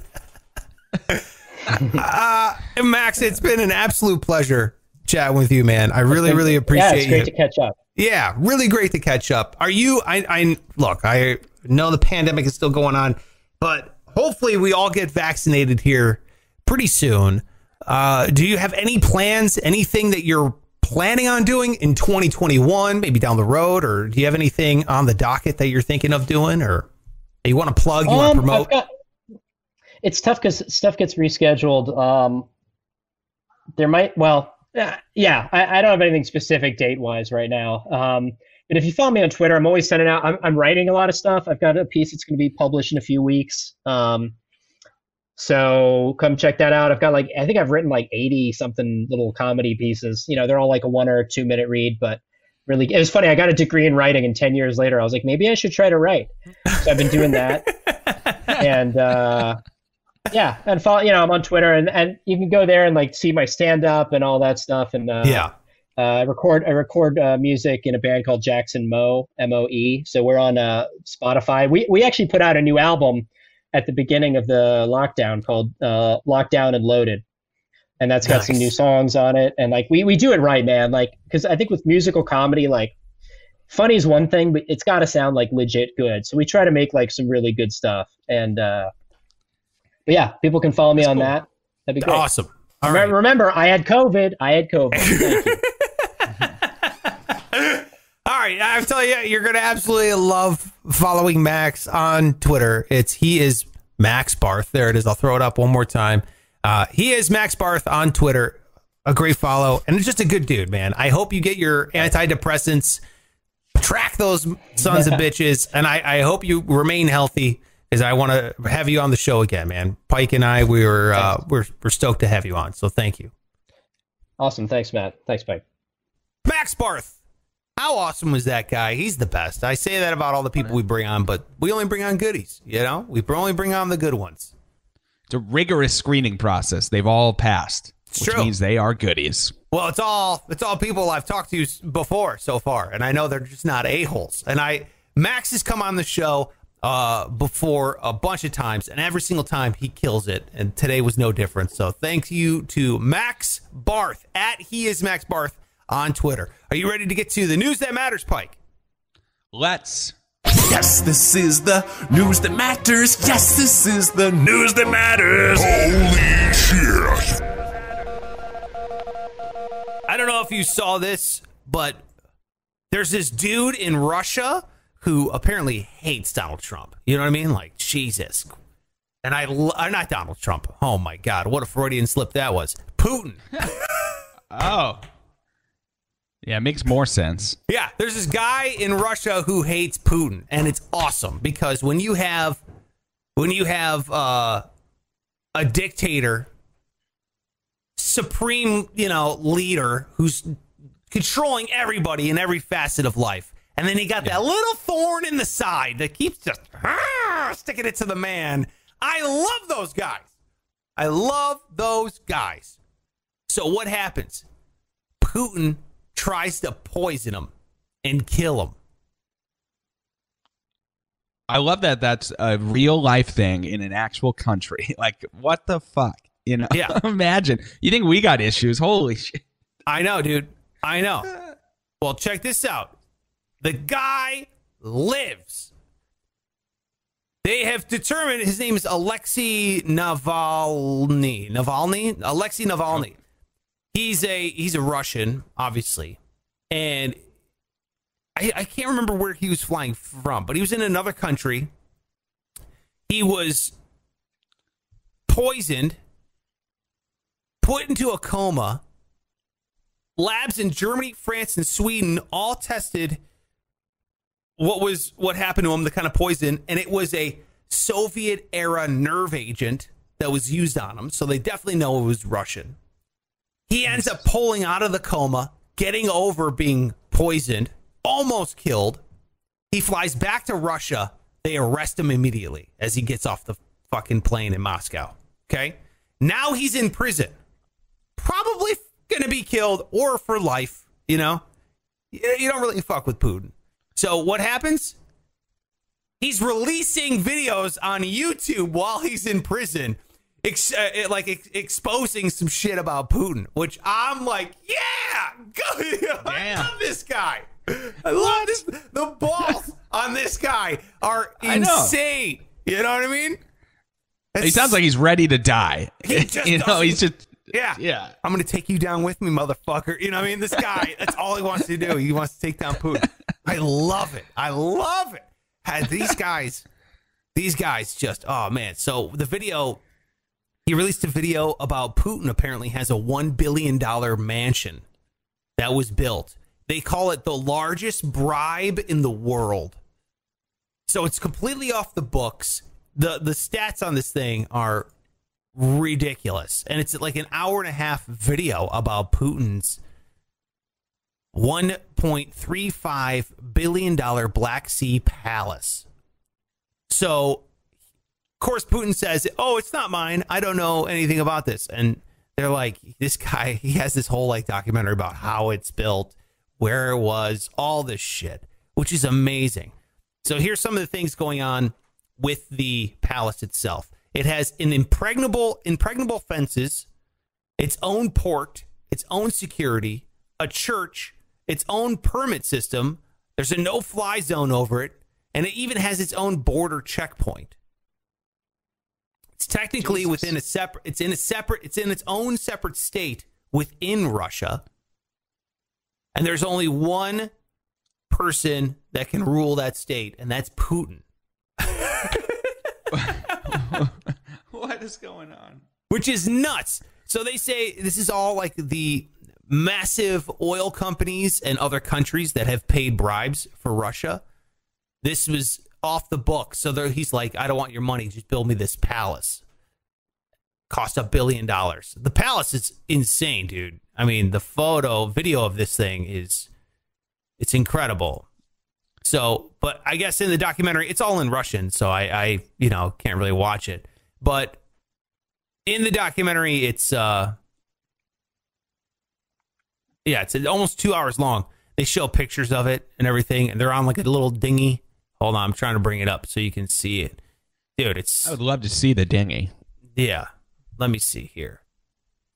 Uh, Max, it's been an absolute pleasure chatting with you, man. I really, really appreciate Yeah, it's great you. to catch up. Yeah, really great to catch up. Are you? I, I look. I know the pandemic is still going on, but hopefully we all get vaccinated here pretty soon. Uh, do you have any plans? Anything that you're planning on doing in 2021, maybe down the road, or do you have anything on the docket that you're thinking of doing, or you want to plug? You want to Um, promote? Got- it's tough because stuff gets rescheduled. Um, there might, well, yeah, yeah, I, I don't have anything specific date wise right now. Um, but if you follow me on Twitter, I'm always sending out. I'm, I'm writing a lot of stuff. I've got a piece that's going to be published in a few weeks. Um, so come check that out. I've got like I think I've written like 80 something little comedy pieces. You know, they're all like a one or two minute read, but really it was funny. I got a degree in writing, and 10 years later, I was like, maybe I should try to write. So I've been doing that, and uh, yeah, and follow. You know, I'm on Twitter, and and you can go there and like see my stand up and all that stuff, and uh, yeah. Uh, I record I record uh, music in a band called Jackson Moe M O E. So we're on uh, Spotify. We we actually put out a new album at the beginning of the lockdown called uh, Lockdown and Loaded, and that's got some new songs on it. And like we we do it right, man. Like because I think with musical comedy, like funny is one thing, but it's got to sound like legit good. So we try to make like some really good stuff. And uh, but yeah, people can follow me on that. That'd be great. Awesome. All Remem- right. Remember, I had COVID. I had COVID. Thank you. All right, I tell you, you're gonna absolutely love following Max on Twitter. It's he is Max Barth. There it is. I'll throw it up one more time. Uh, he is Max Barth on Twitter. A great follow, and just a good dude, man. I hope you get your antidepressants. Track those sons of bitches, and I, I hope you remain healthy. Because I want to have you on the show again, man. Pike and I, we were uh, we're we're stoked to have you on. So thank you. Awesome. Thanks, Matt. Thanks, Pike. Max Barth. How awesome was that guy? He's the best. I say that about all the people we bring on, but we only bring on goodies. You know, we only bring on the good ones. It's a rigorous screening process. They've all passed, It's which true. means they are goodies. Well, it's all it's all people I've talked to before so far, and I know they're just not a holes. And I Max has come on the show uh, before a bunch of times, and every single time he kills it. And today was no different. So thank you to Max Barth at he is Max Barth on Twitter. Are you ready to get to the news that matters, Pike? Let's. Yes, this is the news that matters. Yes, this is the news that matters. Holy shit. I don't know if you saw this, but there's this dude in Russia who apparently hates Donald Trump. You know what I mean? Like Jesus. And I, lo- uh, not Donald Trump. Oh my God, what a Freudian slip that was. Putin. Oh. Yeah, it makes more sense. Yeah, there's this guy in Russia who hates Putin, and it's awesome because when you have when you have uh, a dictator, supreme, you know, leader who's controlling everybody in every facet of life, and then he got that little thorn in the side that keeps just ah, sticking it to the man. I love those guys. I love those guys. So what happens? Putin tries to poison him and kill him. I love that that's a real life thing in an actual country. Like, what the fuck? You know, Yeah. imagine. You think we got issues? Holy shit. I know, dude. I know. Well, check this out. The guy lives. They have determined his name is Alexei Navalny. Navalny? Alexei Navalny. He's a he's a Russian, obviously. And I, I can't remember where he was flying from, but he was in another country. He was poisoned, put into a coma. Labs in Germany, France, and Sweden all tested what was what happened to him, the kind of poison, and it was a Soviet era nerve agent that was used on him. So they definitely know it was Russian. He ends up pulling out of the coma, getting over being poisoned, almost killed. He flies back to Russia. They arrest him immediately as he gets off the fucking plane in Moscow. Okay. Now he's in prison. Probably going to be killed or for life. You know, you don't really fuck with Putin. So what happens? He's releasing videos on YouTube while he's in prison, ex- uh, it- like ex- exposing some shit about Putin, which I'm like, yeah, go. I love this guy. I love this. The balls on this guy are insane. You know what I mean? He sounds like he's ready to die. He just you know, he's just Yeah. yeah. I'm going to take you down with me, motherfucker. You know what I mean? This guy, that's all he wants to do. He wants to take down Putin. I love it. I love it. Had these guys, these guys just, oh man. So the video, he released a video about Putin apparently has a $1 billion mansion that was built. They call it the largest bribe in the world. So it's completely off the books. The the stats on this thing are ridiculous. And it's like an hour and a half video about Putin's $1.35 billion Black Sea palace. So, course, Putin says, Oh, it's not mine. I don't know anything about this. And they're like, This guy, he has this whole like documentary about how it's built, where it was, all this shit, which is amazing. So, here's some of the things going on with the palace itself. It has an impregnable impregnable fences, its own port, its own security, a church, its own permit system. There's a no-fly zone over it, and it even has its own border checkpoint. It's technically within a separate it's in a separate it's in its own separate state within Russia. And there's only one person that can rule that state, and that's Putin. what is going on? which is nuts. So they say this is all like the massive oil companies and other countries that have paid bribes for Russia. This was off the book. So they're- he's like, I don't want your money. Just build me this palace. Cost a billion dollars. The palace is insane, dude. I mean, the photo, video of this thing is, it's incredible. So, but I guess in the documentary, it's all in Russian, so I, I, you know, can't really watch it. But in the documentary, it's uh, yeah, it's almost two hours long. They show pictures of it and everything, and they're on like a little dinghy. Hold on, I'm trying to bring it up so you can see it, dude. It's I would love to see the dinghy. yeah. Let me see here.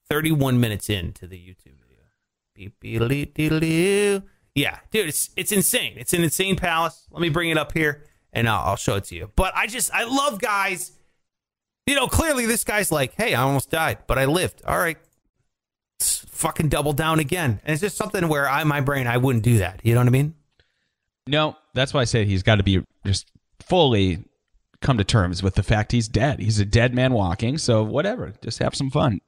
31 minutes into the YouTube video. Beep, beep, lee, dee, lee. Yeah, dude, it's it's insane. It's an insane palace. Let me bring it up here and I'll, I'll show it to you. But I just I love guys. You know, clearly this guy's like, hey, I almost died, but I lived. All right, fucking double down again. And it's just something where I my brain I wouldn't do that. You know what I mean? No, that's why I said he's got to be just fully come to terms with the fact he's dead. He's a dead man walking. So whatever, just have some fun.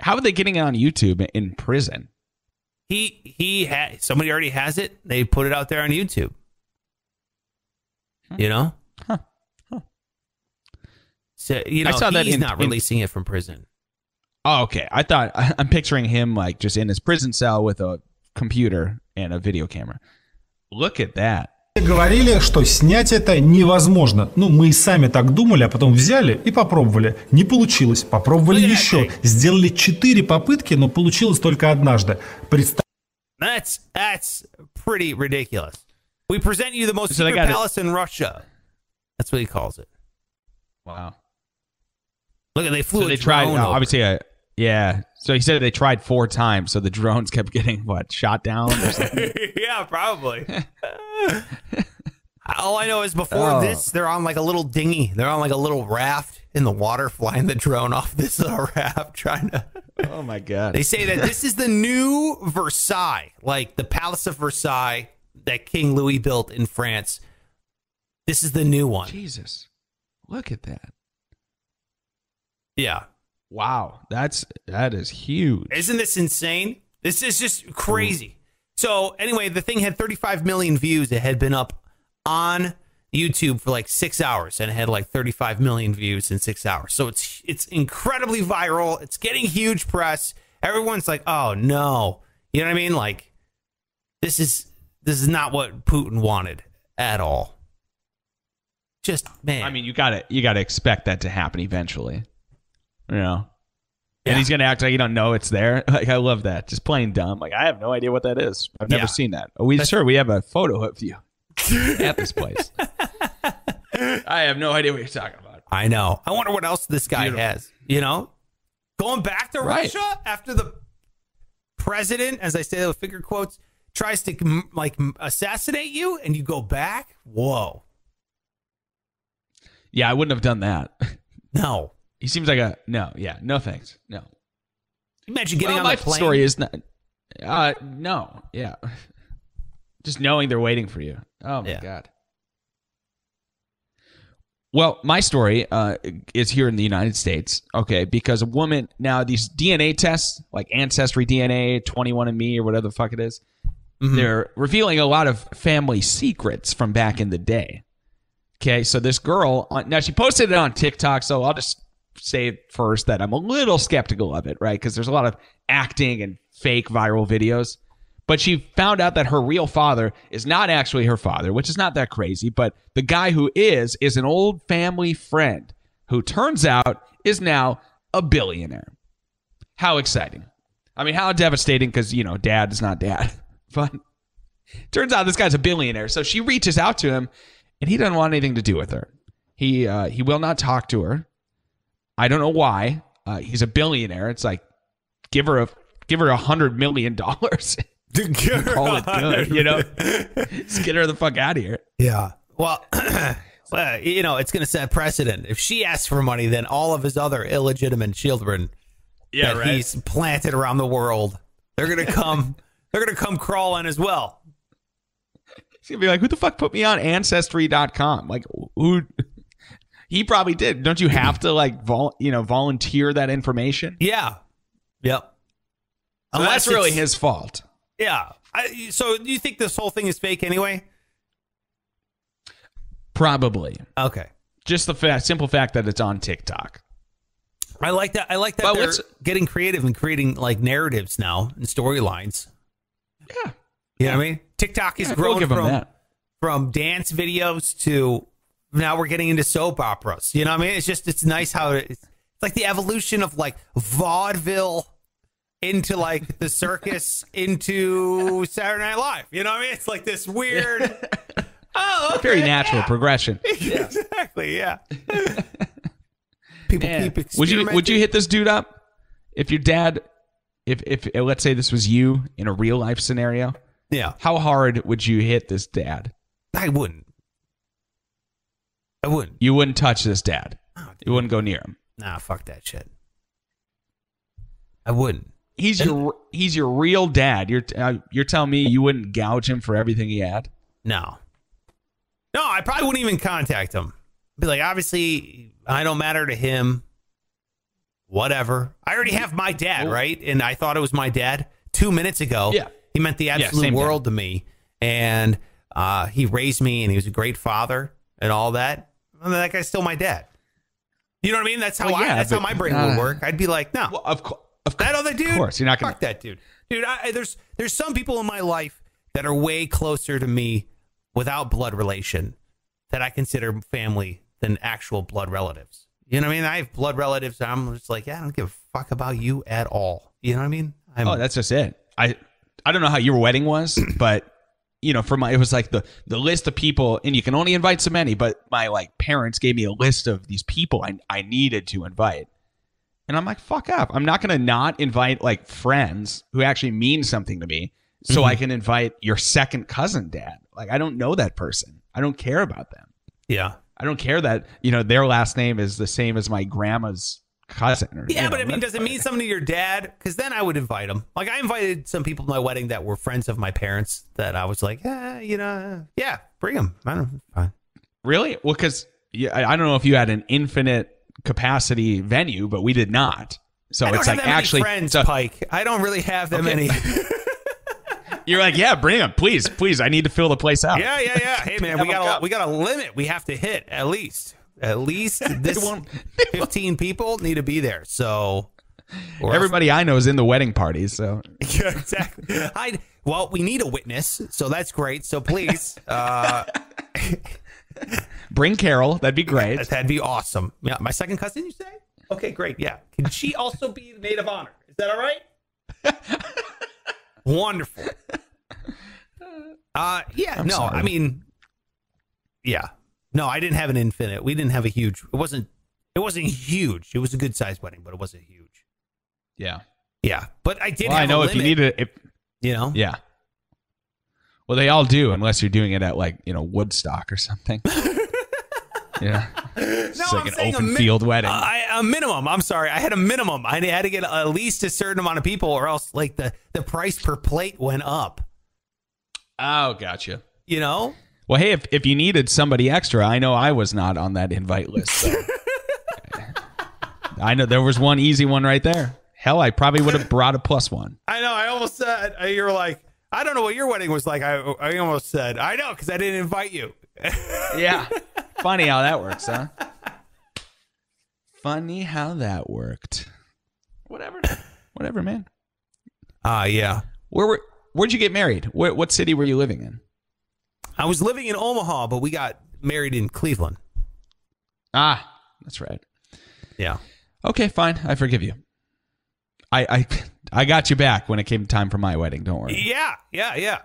How are they getting it on YouTube in prison? He he had somebody already has it. They put it out there on YouTube. You know. Huh. So you know I saw that he's in- not in- releasing it from prison. Oh, okay. I thought I'm picturing him like just in his prison cell with a computer and a video camera. Look at that. Говорили, что снять это невозможно. Ну, мы и сами так думали, а потом взяли и попробовали. Не получилось. Попробовали еще. Сделали четыре попытки, но получилось только однажды. Представьте. That's that's pretty ridiculous. We present you the most So secret got it- palace in Russia. That's what he calls it. Wow. Look at they flew So a they tried drone uh, over. obviously uh, yeah. So he said they tried four times, so the drones kept getting what shot down or something. yeah, probably. All I know is before Oh. this, they're on like a little dinghy. They're on like a little raft in the water, flying the drone off this uh, raft, trying to. oh my god. They say that this is the new Versailles, like the Palace of Versailles that King Louis built in France. This is the new one. Jesus. Look at that. Yeah. Wow. That's that is huge. Isn't this insane? This is just crazy. So anyway, the thing had 35 million views. It had been up on YouTube for like six hours, and it had like 35 million views in six hours. So it's it's incredibly viral. It's getting huge press. Everyone's like, "Oh no," you know what I mean? Like this is this is not what Putin wanted at all. Just man. I mean, you gotta you gotta expect that to happen eventually. You know. Yeah. And he's gonna act like you don't know it's there. Like I love that. Just plain dumb. Like I have no idea what that is. I've never Yeah. seen that. Oh, we sure we have a photo of you at this place. I have no idea what you're talking about. I know. I wonder what else this guy Beautiful. has. You know, going back to Right. Russia after the president, as I say with finger quotes, tries to mm, like mm, assassinate you, and you go back. Whoa, Yeah, I wouldn't have done that. no. He seems like a no. Yeah, no thanks. No. Imagine getting well, on my the plane. story is not. Uh, no. Yeah. Just knowing they're waiting for you. Oh my Yeah. god. Well, my story uh, is here in the United States, okay? Because a woman now these DNA tests, like Ancestry DNA, 21andMe, or whatever the fuck it is, Mm-hmm. they're revealing a lot of family secrets from back in the day. Okay, so this girl now she posted it on TikTok, so I'll just say first that I'm a little skeptical of it, right? Because there's a lot of acting and fake viral videos. But she found out that her real father is not actually her father, which is not that crazy. But the guy who is is an old family friend who turns out is now a billionaire. How exciting! I mean, how devastating because you know, dad is not dad. But turns out this guy's a billionaire. So she reaches out to him, and he doesn't want anything to do with her. He uh, he will not talk to her. I don't know why. Uh, he's a billionaire. It's like give her a give her a hundred million dollars. Call it good, you know. Just get her the fuck out of here. Yeah. Well, well, you know, it's going to set precedent. If she asks for money, then all of his other illegitimate children Yeah, that right. he's planted around the world, they're going to come. they're going to come crawling as well. He's gonna be like, "Who the fuck put me on Ancestry.com? Like, who?" He probably did. Don't you have to like, vol- you know, volunteer that information? Yeah. Yep. So that's really his fault. Yeah. I, so you think this whole thing is fake anyway? Probably. Okay. Just the fa- simple fact that it's on TikTok. I like that. I like that But they're getting creative and creating like narratives now and storylines. Yeah. You know what I mean? TikTok is Yeah, growing from from dance videos to now we're getting into soap operas. You know what I mean? It's just it's nice how it, it's like the evolution of like vaudeville into like the circus into Saturday Night Live. You know what I mean? It's like this weird. oh, okay, Very natural progression. yeah. exactly. Yeah. People Man. keep Would you would you hit this dude up if your dad, if if uh, let's say this was you in a real life scenario? Yeah. How hard would you hit this dad? I wouldn't. I wouldn't. You wouldn't touch this dad. You wouldn't go near him. Nah, fuck that shit. I wouldn't. He's your he's your real dad. You're uh, you're telling me you wouldn't gouge him for everything he had? No. No, I probably wouldn't even contact him. Be like, obviously, I don't matter to him. Whatever. I already have my dad, right? And I thought it was my dad two minutes ago. Yeah. He meant the absolute same world to me. And uh, he raised me and he was a great father and all that. I mean, that guy's still my dad. You know what I mean? That's how Well, I, yeah, that's how my brain uh, would work. I'd be like, no. Well, of course. Of That other dude, Of course, you're not gonna- fuck that dude, dude. I, I- there's there's some people in my life that are way closer to me without blood relation that I consider family than actual blood relatives. You know what I mean? I have blood relatives. And I'm just like, yeah, I don't give a fuck about you at all. You know what I mean? I'm, Oh, that's just it. I I don't know how your wedding was, but you know, for my it was like the the list of people, and you can only invite so many. But my like parents gave me a list of these people I I needed to invite, and I'm like, fuck up. I'm not gonna not invite like friends who actually mean something to me, so I mm-hmm. can invite your second cousin dad. Like I don't know that person. I don't care about them. yeah. I don't care that you know their last name is the same as my grandma's cousin. Or, Yeah, you but know, I mean, does it mean something to your dad? Because then I would invite him. Like I invited some people to my wedding that were friends of my parents. That I was like, yeah, you know, yeah, bring them. I don't know, fine. Really? Well, because yeah, I don't know if you had an infinite capacity venue, but we did not. So it's like actually, friends, so Pike. I don't really have that Okay. many. you're like, yeah, bring them, please, please. I need to fill the place out. Yeah, yeah, yeah. Hey, man, we got a, we got a limit. We have to hit at least at least this won't- fifteen people need to be there. So or else- Everybody I know is in the wedding party, so yeah, exactly. I well, we need a witness, so that's great. So please, uh, Bring Carol. That'd be great. That'd be awesome. Yeah, my second cousin, you say? Okay, great. Yeah. Can she also be the maid of honor? Is that all right? Wonderful. Uh yeah, I'm no, sorry. I mean yeah. No, I didn't have an infinite. We didn't have a huge it wasn't it wasn't huge. It was a good sized wedding, but it wasn't huge. Yeah. Yeah. But I did Well, I know a if you need it, if you know? yeah. Well, they all do, unless you're doing it at like you know Woodstock or something. yeah. It's No, like I'm an saying a open mi- field wedding. Uh, I, a minimum. I'm sorry. I had a minimum. I had to get at least a certain amount of people, or else like the the price per plate went up. oh, gotcha. You know? Well, hey, if, if you needed somebody extra, I know I was not on that invite list. So. I know there was one easy one right there. Hell, I probably would have brought a plus one. I know. I almost said uh, you were like, I don't know what your wedding was like. I I almost said I know because I didn't invite you. Yeah. Funny how that works, huh? Funny how that worked. Whatever. Whatever, man. Ah, yeah. Where were, where'd you get married? Where, what city were you living in? I was living in Omaha, but we got married in Cleveland. Ah, that's right. Yeah. Okay, fine. I forgive you. I I I got you back when it came time for my wedding. Don't worry. Yeah. Yeah. Yeah.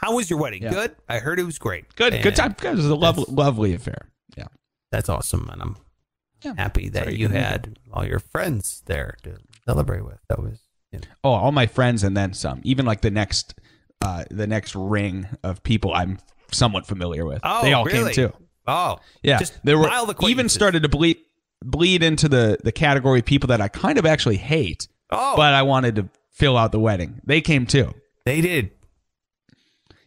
How was your wedding? Yeah. Good. I heard it was great. Good, And good time. It was a lovely, lovely affair. Yeah. That's awesome, and I'm Yeah. happy that Sorry you you had all your friends there to celebrate with. That was. You know. Oh, all my friends and then some. Even like the next, uh, the next ring of people I'm somewhat familiar with. Oh, they all really? came too. Oh, Yeah, Just there were even started to bleed bleed into the the category of people that I kind of actually hate, Oh, but I wanted to fill out the wedding. They came too. they did.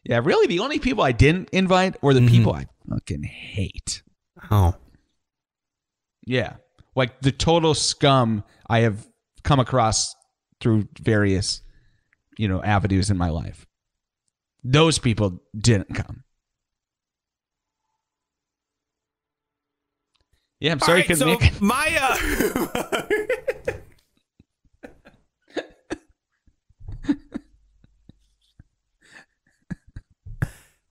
Yeah, really, the only people I didn't invite were the Mhm. people I fucking hate. Oh, Yeah, like the total scum I have come across through various, you know, avenues in my life. Those people didn't come. Yeah, I'm sorry, right, so make my uh,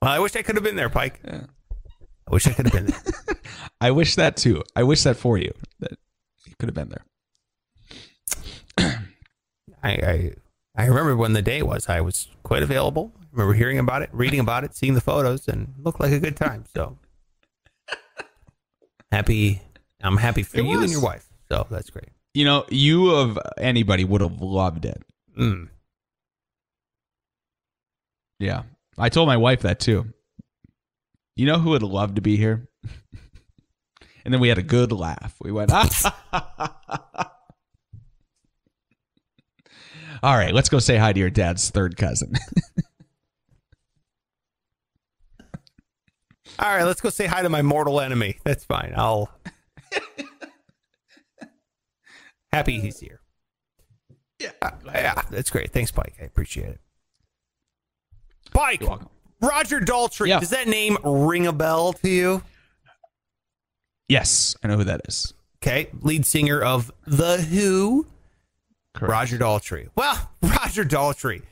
well, I wish I could have been there, Pike. I wish I could have been there. I wish that too. I wish that for you that you could have been there. I, I I remember when the day was. I was quite available. I remember hearing about it, reading about it, seeing the photos, and it looked like a good time. So happy. I'm happy for It you and your wife. So that's great. You know, you of anybody would have loved it. Mm. Yeah. I told my wife that too. You know who would love to be here? and then we had a good laugh. We went. All right, let's go say hi to your dad's third cousin. All right, let's go say hi to my mortal enemy. That's fine. I'll. Happy he's here. Yeah, uh, yeah, that's great. Thanks, Pike. I appreciate it. Pike, You're welcome. Roger Daltrey. Yeah. Does that name ring a bell to you? yes, I know who that is. Okay, lead singer of The Who, Correct. Roger Daltrey. Well, Roger Daltrey.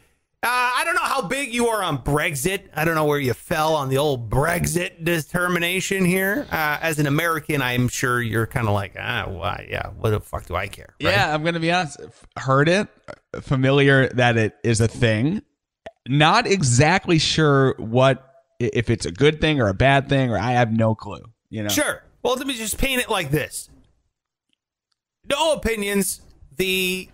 Uh, I don't know how big you are on Brexit. I don't know where you fell on the old Brexit determination here. Uh, as an American, I'm sure you're kind of like, ah, why? Yeah, what the fuck do I care? right? Yeah, I'm going to be honest. Heard it, familiar that it is a thing. Not exactly sure what if it's a good thing or a bad thing, or I have no clue. You know, Sure. Well, let me just paint it like this. No opinions. The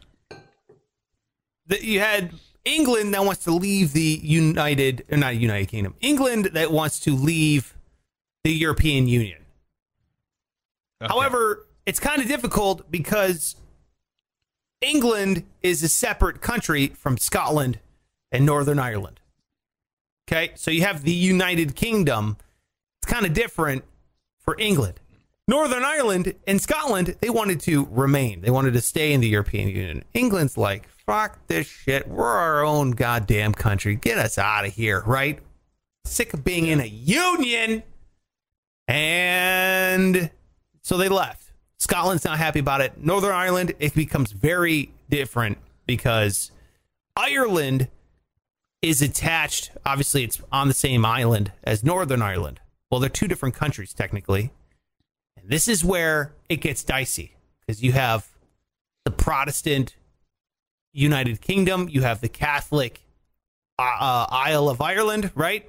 that you had England that wants to leave the United, or not United Kingdom. England that wants to leave the European Union. Okay. However, it's kind of difficult because England is a separate country from Scotland and Northern Ireland. Okay, so you have the United Kingdom. It's kind of different for England. Northern Ireland and Scotland, they wanted to remain. They wanted to stay in the European Union. England's like, fuck this shit. We're our own goddamn country. Get us out of here, right? Sick of being in a union. And so they left. Scotland's not happy about it. Northern Ireland, it becomes very different because Ireland is attached. Obviously, it's on the same island as Northern Ireland. Well, they're two different countries technically. And this is where it gets dicey because you have the Protestant United Kingdom, you have the Catholic uh, uh, Isle of Ireland, right?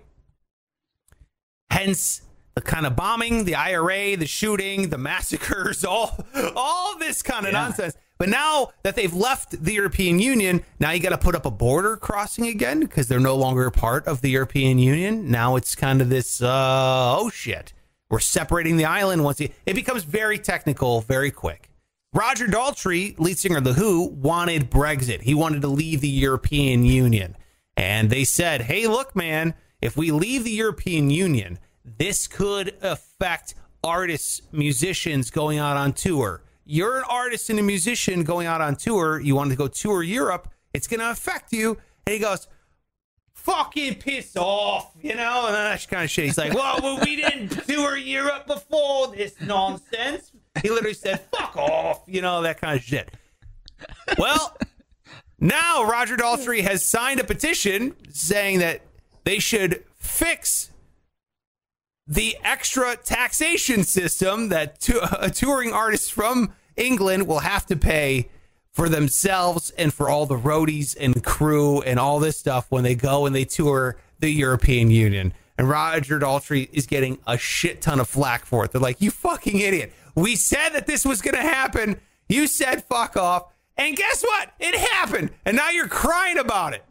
Hence the kind of bombing, the IRA, the shooting, the massacres, all all this kind of Yeah. nonsense. But now that they've left the European Union, now you got to put up a border crossing again because they're no longer part of the European Union. Now it's kind of this uh, oh shit. We're separating the island once you, it becomes very technical very quick. Roger Daltrey, lead singer of The Who, wanted Brexit. He wanted to leave the European Union. And they said, hey, look, man, if we leave the European Union, this could affect artists, musicians going out on tour. You're an artist and a musician going out on tour. You want to go tour Europe. It's going to affect you. And he goes, fucking piss off, you know, and then that kind of shit. He's like, well, well, we didn't tour Europe before this nonsense. He literally said, fuck off, you know, that kind of shit. Well, now Roger Daltrey has signed a petition saying that they should fix the extra taxation system that to, uh, touring artists from England will have to pay for themselves and for all the roadies and crew and all this stuff when they go and they tour the European Union. And Roger Daltrey is getting a shit ton of flack for it. They're like, you fucking idiot. We said that this was going to happen. You said fuck off. And guess what? It happened. And now you're crying about it.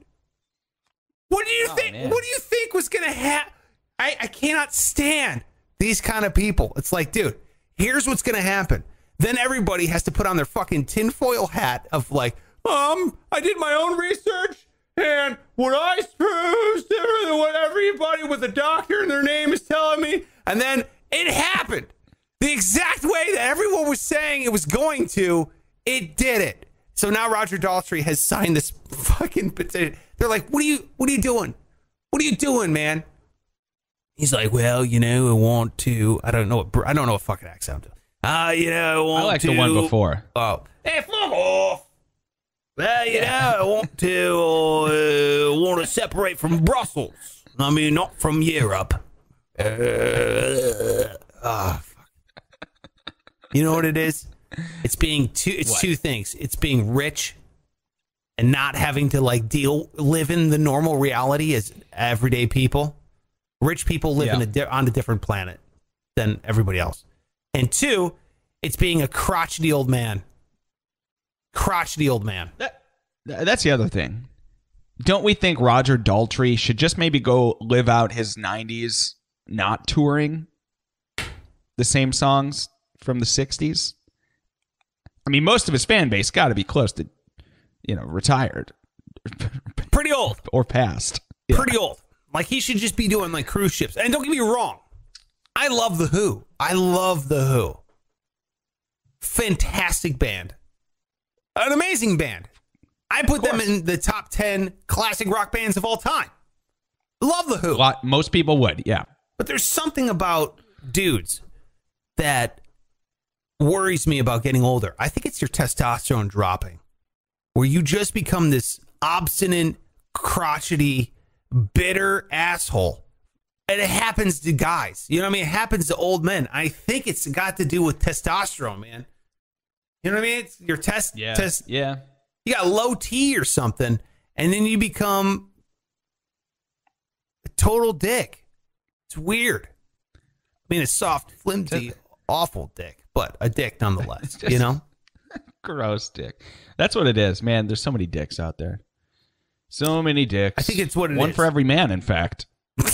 What do you think? man. What do you think was going to happen? I, I cannot stand these kind of people. It's like, dude, here's what's going to happen. Then everybody has to put on their fucking tinfoil hat of like, um, I did my own research and what I suppose what everybody with a doctor in their name is telling me. And then it happened the exact way that everyone was saying it was going to. It did it. So now Roger Daltrey has signed this fucking petition. They're like, what are you, what are you doing? What are you doing, man? He's like, well, you know, I want to. I don't know what. I don't know what fucking accent. Ah, you know, I want I like to. the one before. Oh, hey, fuck off. Well, you know, I want to. Uh, want to separate from Brussels. I mean, not from Europe. Uh, ah. You know what it is? It's being two. It's two things. It's being rich and not having to like deal live in the normal reality as everyday people. Rich people live in Yeah. a di- on a different planet than everybody else. And two, it's being a crotchety old man. Crotchety old man. That, that's the other thing. Don't we think Roger Daltrey should just maybe go live out his 90s not touring the same songs from the 60s? I mean, most of his fan base got to be close to, you know, retired Pretty old. or past. Yeah. Pretty old. Like he should just be doing like cruise ships. And don't get me wrong. I love the Who. I love the Who. Fantastic band. An amazing band. I put them in the top 10 classic rock bands of all time. Love the Who. Lot, most people would, yeah. But there's something about dudes that worries me about getting older. I think it's your testosterone dropping, where you just become this obstinate, crotchety, bitter asshole. And it happens to guys. You know what I mean? It happens to old men. I think it's got to do with testosterone, man. You know what I mean? It's your test. Yeah. test yeah. you got low T or something, and then you become a total dick. It's weird. I mean, a soft, flimsy, awful dick, but a dick nonetheless. just- you know? Gross dick. That's what it is, man. There's so many dicks out there. So many dicks. I think it's what it One is. for every man, in fact. All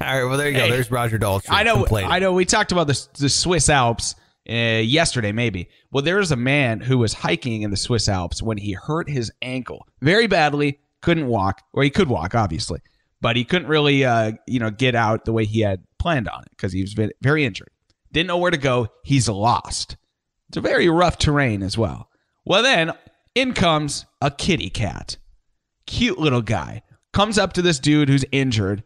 right, well, there you go. Hey. There's Roger Daltrey. I know. I know. We talked about the, the Swiss Alps uh, yesterday, maybe. Well, there was a man who was hiking in the Swiss Alps when he hurt his ankle very badly. Couldn't walk, or he could walk, obviously, but he couldn't really, uh, you know, get out the way he had planned on it because he was very injured. Didn't know where to go. He's lost. It's a very rough terrain as well. Well, then in comes a kitty cat cute little guy comes up to this dude who's injured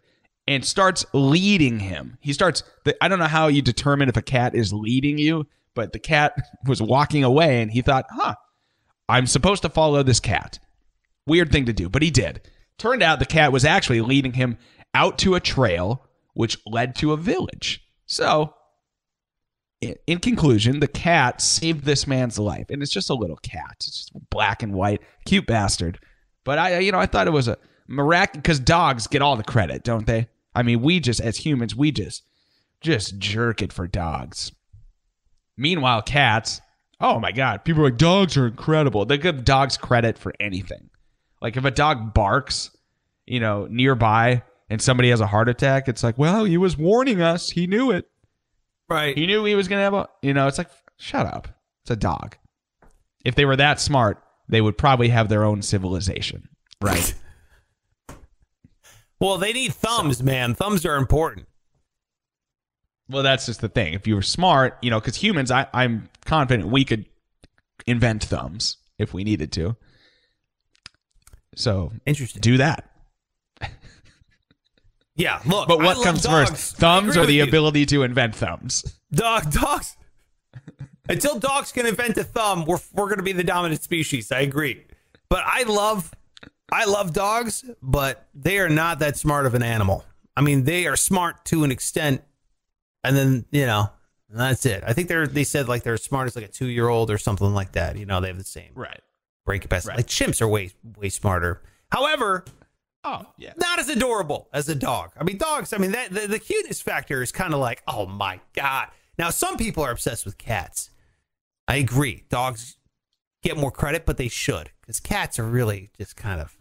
and starts leading him. He starts the, I don't know how you determine if a cat is leading you, but the cat was walking away and he thought, "Huh, I'm supposed to follow this cat." Weird thing to do, but he did. Turned out the cat was actually leading him out to a trail which led to a village. So, in, conclusion, the cat saved this man's life, and it's just a little cat. It's just black and white, cute bastard. But I, you know, I thought it was a miraculous because dogs get all the credit, don't they? I mean, we just as humans, we just just jerk it for dogs. Meanwhile, cats, oh my god, people are like dogs are incredible. They give dogs credit for anything. Like if a dog barks, you know, nearby and somebody has a heart attack, it's like, well, he was warning us. He knew it. Right. He knew he was going to have a, you know, it's like, shut up. It's a dog. If they were that smart, they would probably have their own civilization. Right. Well, they need thumbs, man. Thumbs are important. well, that's just the thing. If you were smart, you know, because humans, I, I'm confident we could invent thumbs if we needed to. So Interesting. do that. Yeah, look. But what comes dogs. first, thumbs or the you. ability to invent thumbs? Dog, dogs. Until dogs can invent a thumb, we're we're going to be the dominant species. I agree. But I love, I love dogs, but they are not that smart of an animal. I mean, they are smart to an extent, and then you know, that's it. I think they're they said like they're as smart as like a two year old or something like that. You know, they have the same Right. brain capacity. Right. Like chimps are way way smarter. However, Oh, yeah. not as adorable as a dog. I mean, dogs. I mean, that the, the cuteness factor is kind of like, oh my god. Now, some people are obsessed with cats. I agree. Dogs get more credit, but they should because cats are really just kind of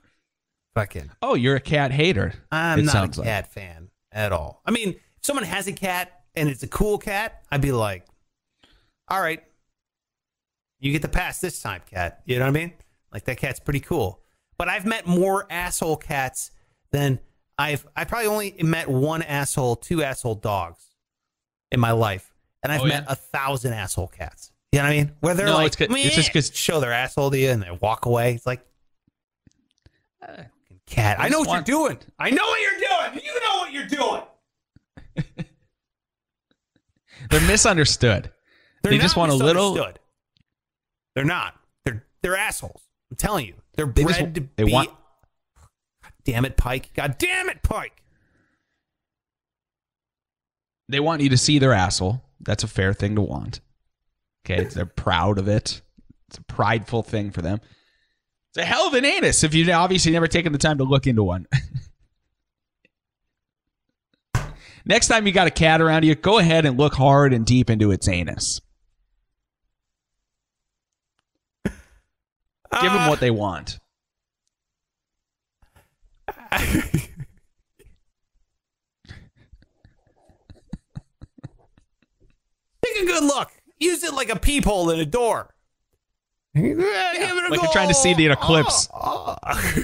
fucking. Oh, you're a cat hater. I'm not a like. cat fan at all. I mean, if someone has a cat and it's a cool cat, I'd be like, all right, you get the pass this time, cat. You know what I mean? Like that cat's pretty cool. But I've met more asshole cats than I've. I probably only met one asshole, two asshole dogs in my life, and I've Oh, met yeah? a thousand asshole cats. You know what I mean? Where they're No, like, it's it's just "Meh," 'cause- show their asshole to you and they walk away. It's like, uh, cat. I know what want- you're doing. I know what you're doing. You know what you're doing. They're misunderstood. They're They just want a little-. They're not. They're they're assholes. I'm telling you. They're They bred just- to they be. want- God damn it, Pike. God damn it, Pike. They want you to see their asshole. That's a fair thing to want. Okay, they're proud of it. It's a prideful thing for them. It's a hell of an anus if you've obviously never taken the time to look into one. Next time you got a cat around you, go ahead and look hard and deep into its anus. Give them uh, what they want. Take a good look. Use it like a peephole in a door. Yeah, give it a like go. you're trying to see the eclipse. Oh, oh.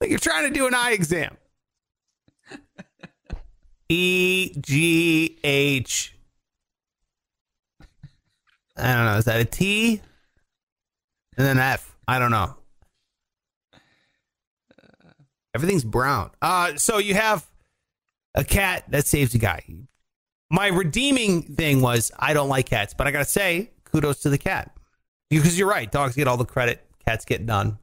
like you're trying to do an eye exam. E G H. I don't know. Is that a T? And then F. I don't know. Everything's brown. Uh, so you have a cat that saves a guy. My redeeming thing was I don't like cats, but I gotta say, kudos to the cat. Because you're right, dogs get all the credit, cats get none.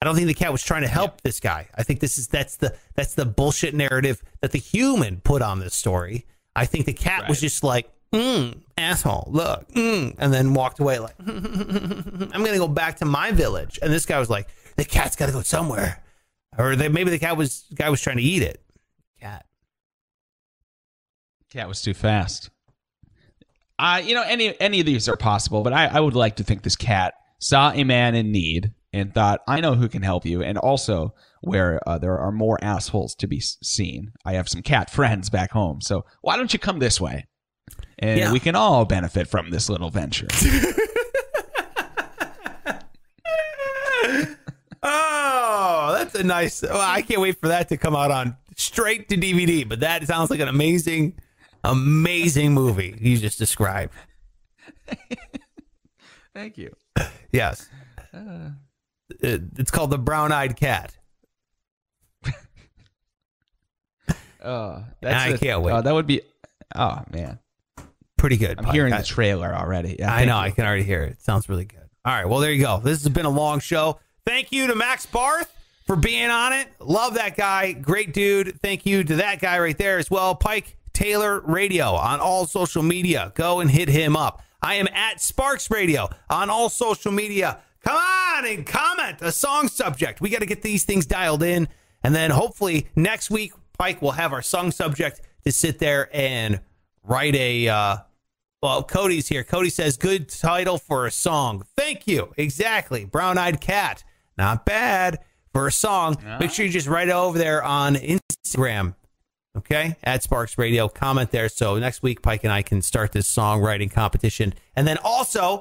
I don't think the cat was trying to help this guy. I think this is that's the that's the bullshit narrative that the human put on this story. I think the cat was just like, mm, asshole, look, mm, and then walked away like, I'm gonna go back to my village. And this guy was like, the cat's got to go somewhere, or they, maybe the cat was guy was trying to eat it. Cat. Cat was too fast. Uh, you know, any any of these are possible, but I, I would like to think this cat saw a man in need and thought, I know who can help you, and also where uh, there are more assholes to be seen. I have some cat friends back home, so why don't you come this way? And Yeah. we can all benefit from this little venture. Oh, that's a nice. Well, I can't wait for that to come out on straight to DVD. But that sounds like an amazing, amazing movie you just described. Thank you. Yes, It- it's called the Brown Eyed Cat. Uh, I a- can't wait. uh, that would be. Oh man, Pretty good. I'm hearing the trailer already. Yeah, I know. you. I can already hear it. Sounds really good. All right. Well, there you go. This has been a long show. Thank you to Max Barth for being on it. Love that guy. Great dude. Thank you to that guy right there as well. Pike Taylor Radio on all social media. Go and hit him up. I am at Sparks Radio on all social media. Come on and comment a song subject. We got to get these things dialed in. And then hopefully next week, Pike will have our song subject to sit there and write a. Uh, well, Cody's here. Cody says, good title for a song. Thank you. Exactly. Brown Eyed Cat. Not bad for a song. Make sure you just write it over there on Instagram. Okay. At Sparks Radio. Comment there. So next week, Pike and I can start this songwriting competition. And then also,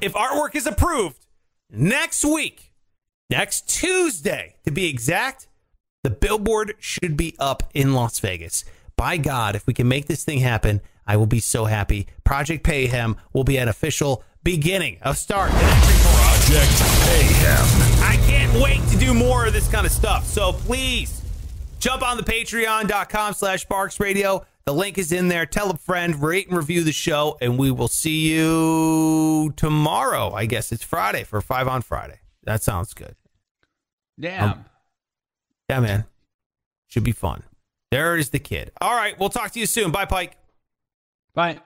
if artwork is approved, next week, next Tuesday, to be exact, the billboard should be up in Las Vegas. By God, if we can make this thing happen, I will be so happy. Project Payhem will be an official beginning, a start. Project Payhem. I can't wait to do more of this kind of stuff. So please jump on the patreon.com slash sparks radio. The link is in there. Tell a friend, rate and review the show, and we will see you tomorrow. I guess it's Friday for Five on Friday. That sounds good. Damn. Um, Yeah, man. Should be fun. There is the kid. All right. We'll talk to you soon. Bye, Pike. Bye.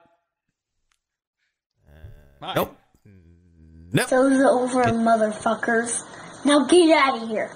Bye. Nope. Nope. Those are over, motherfuckers. Now get out of here.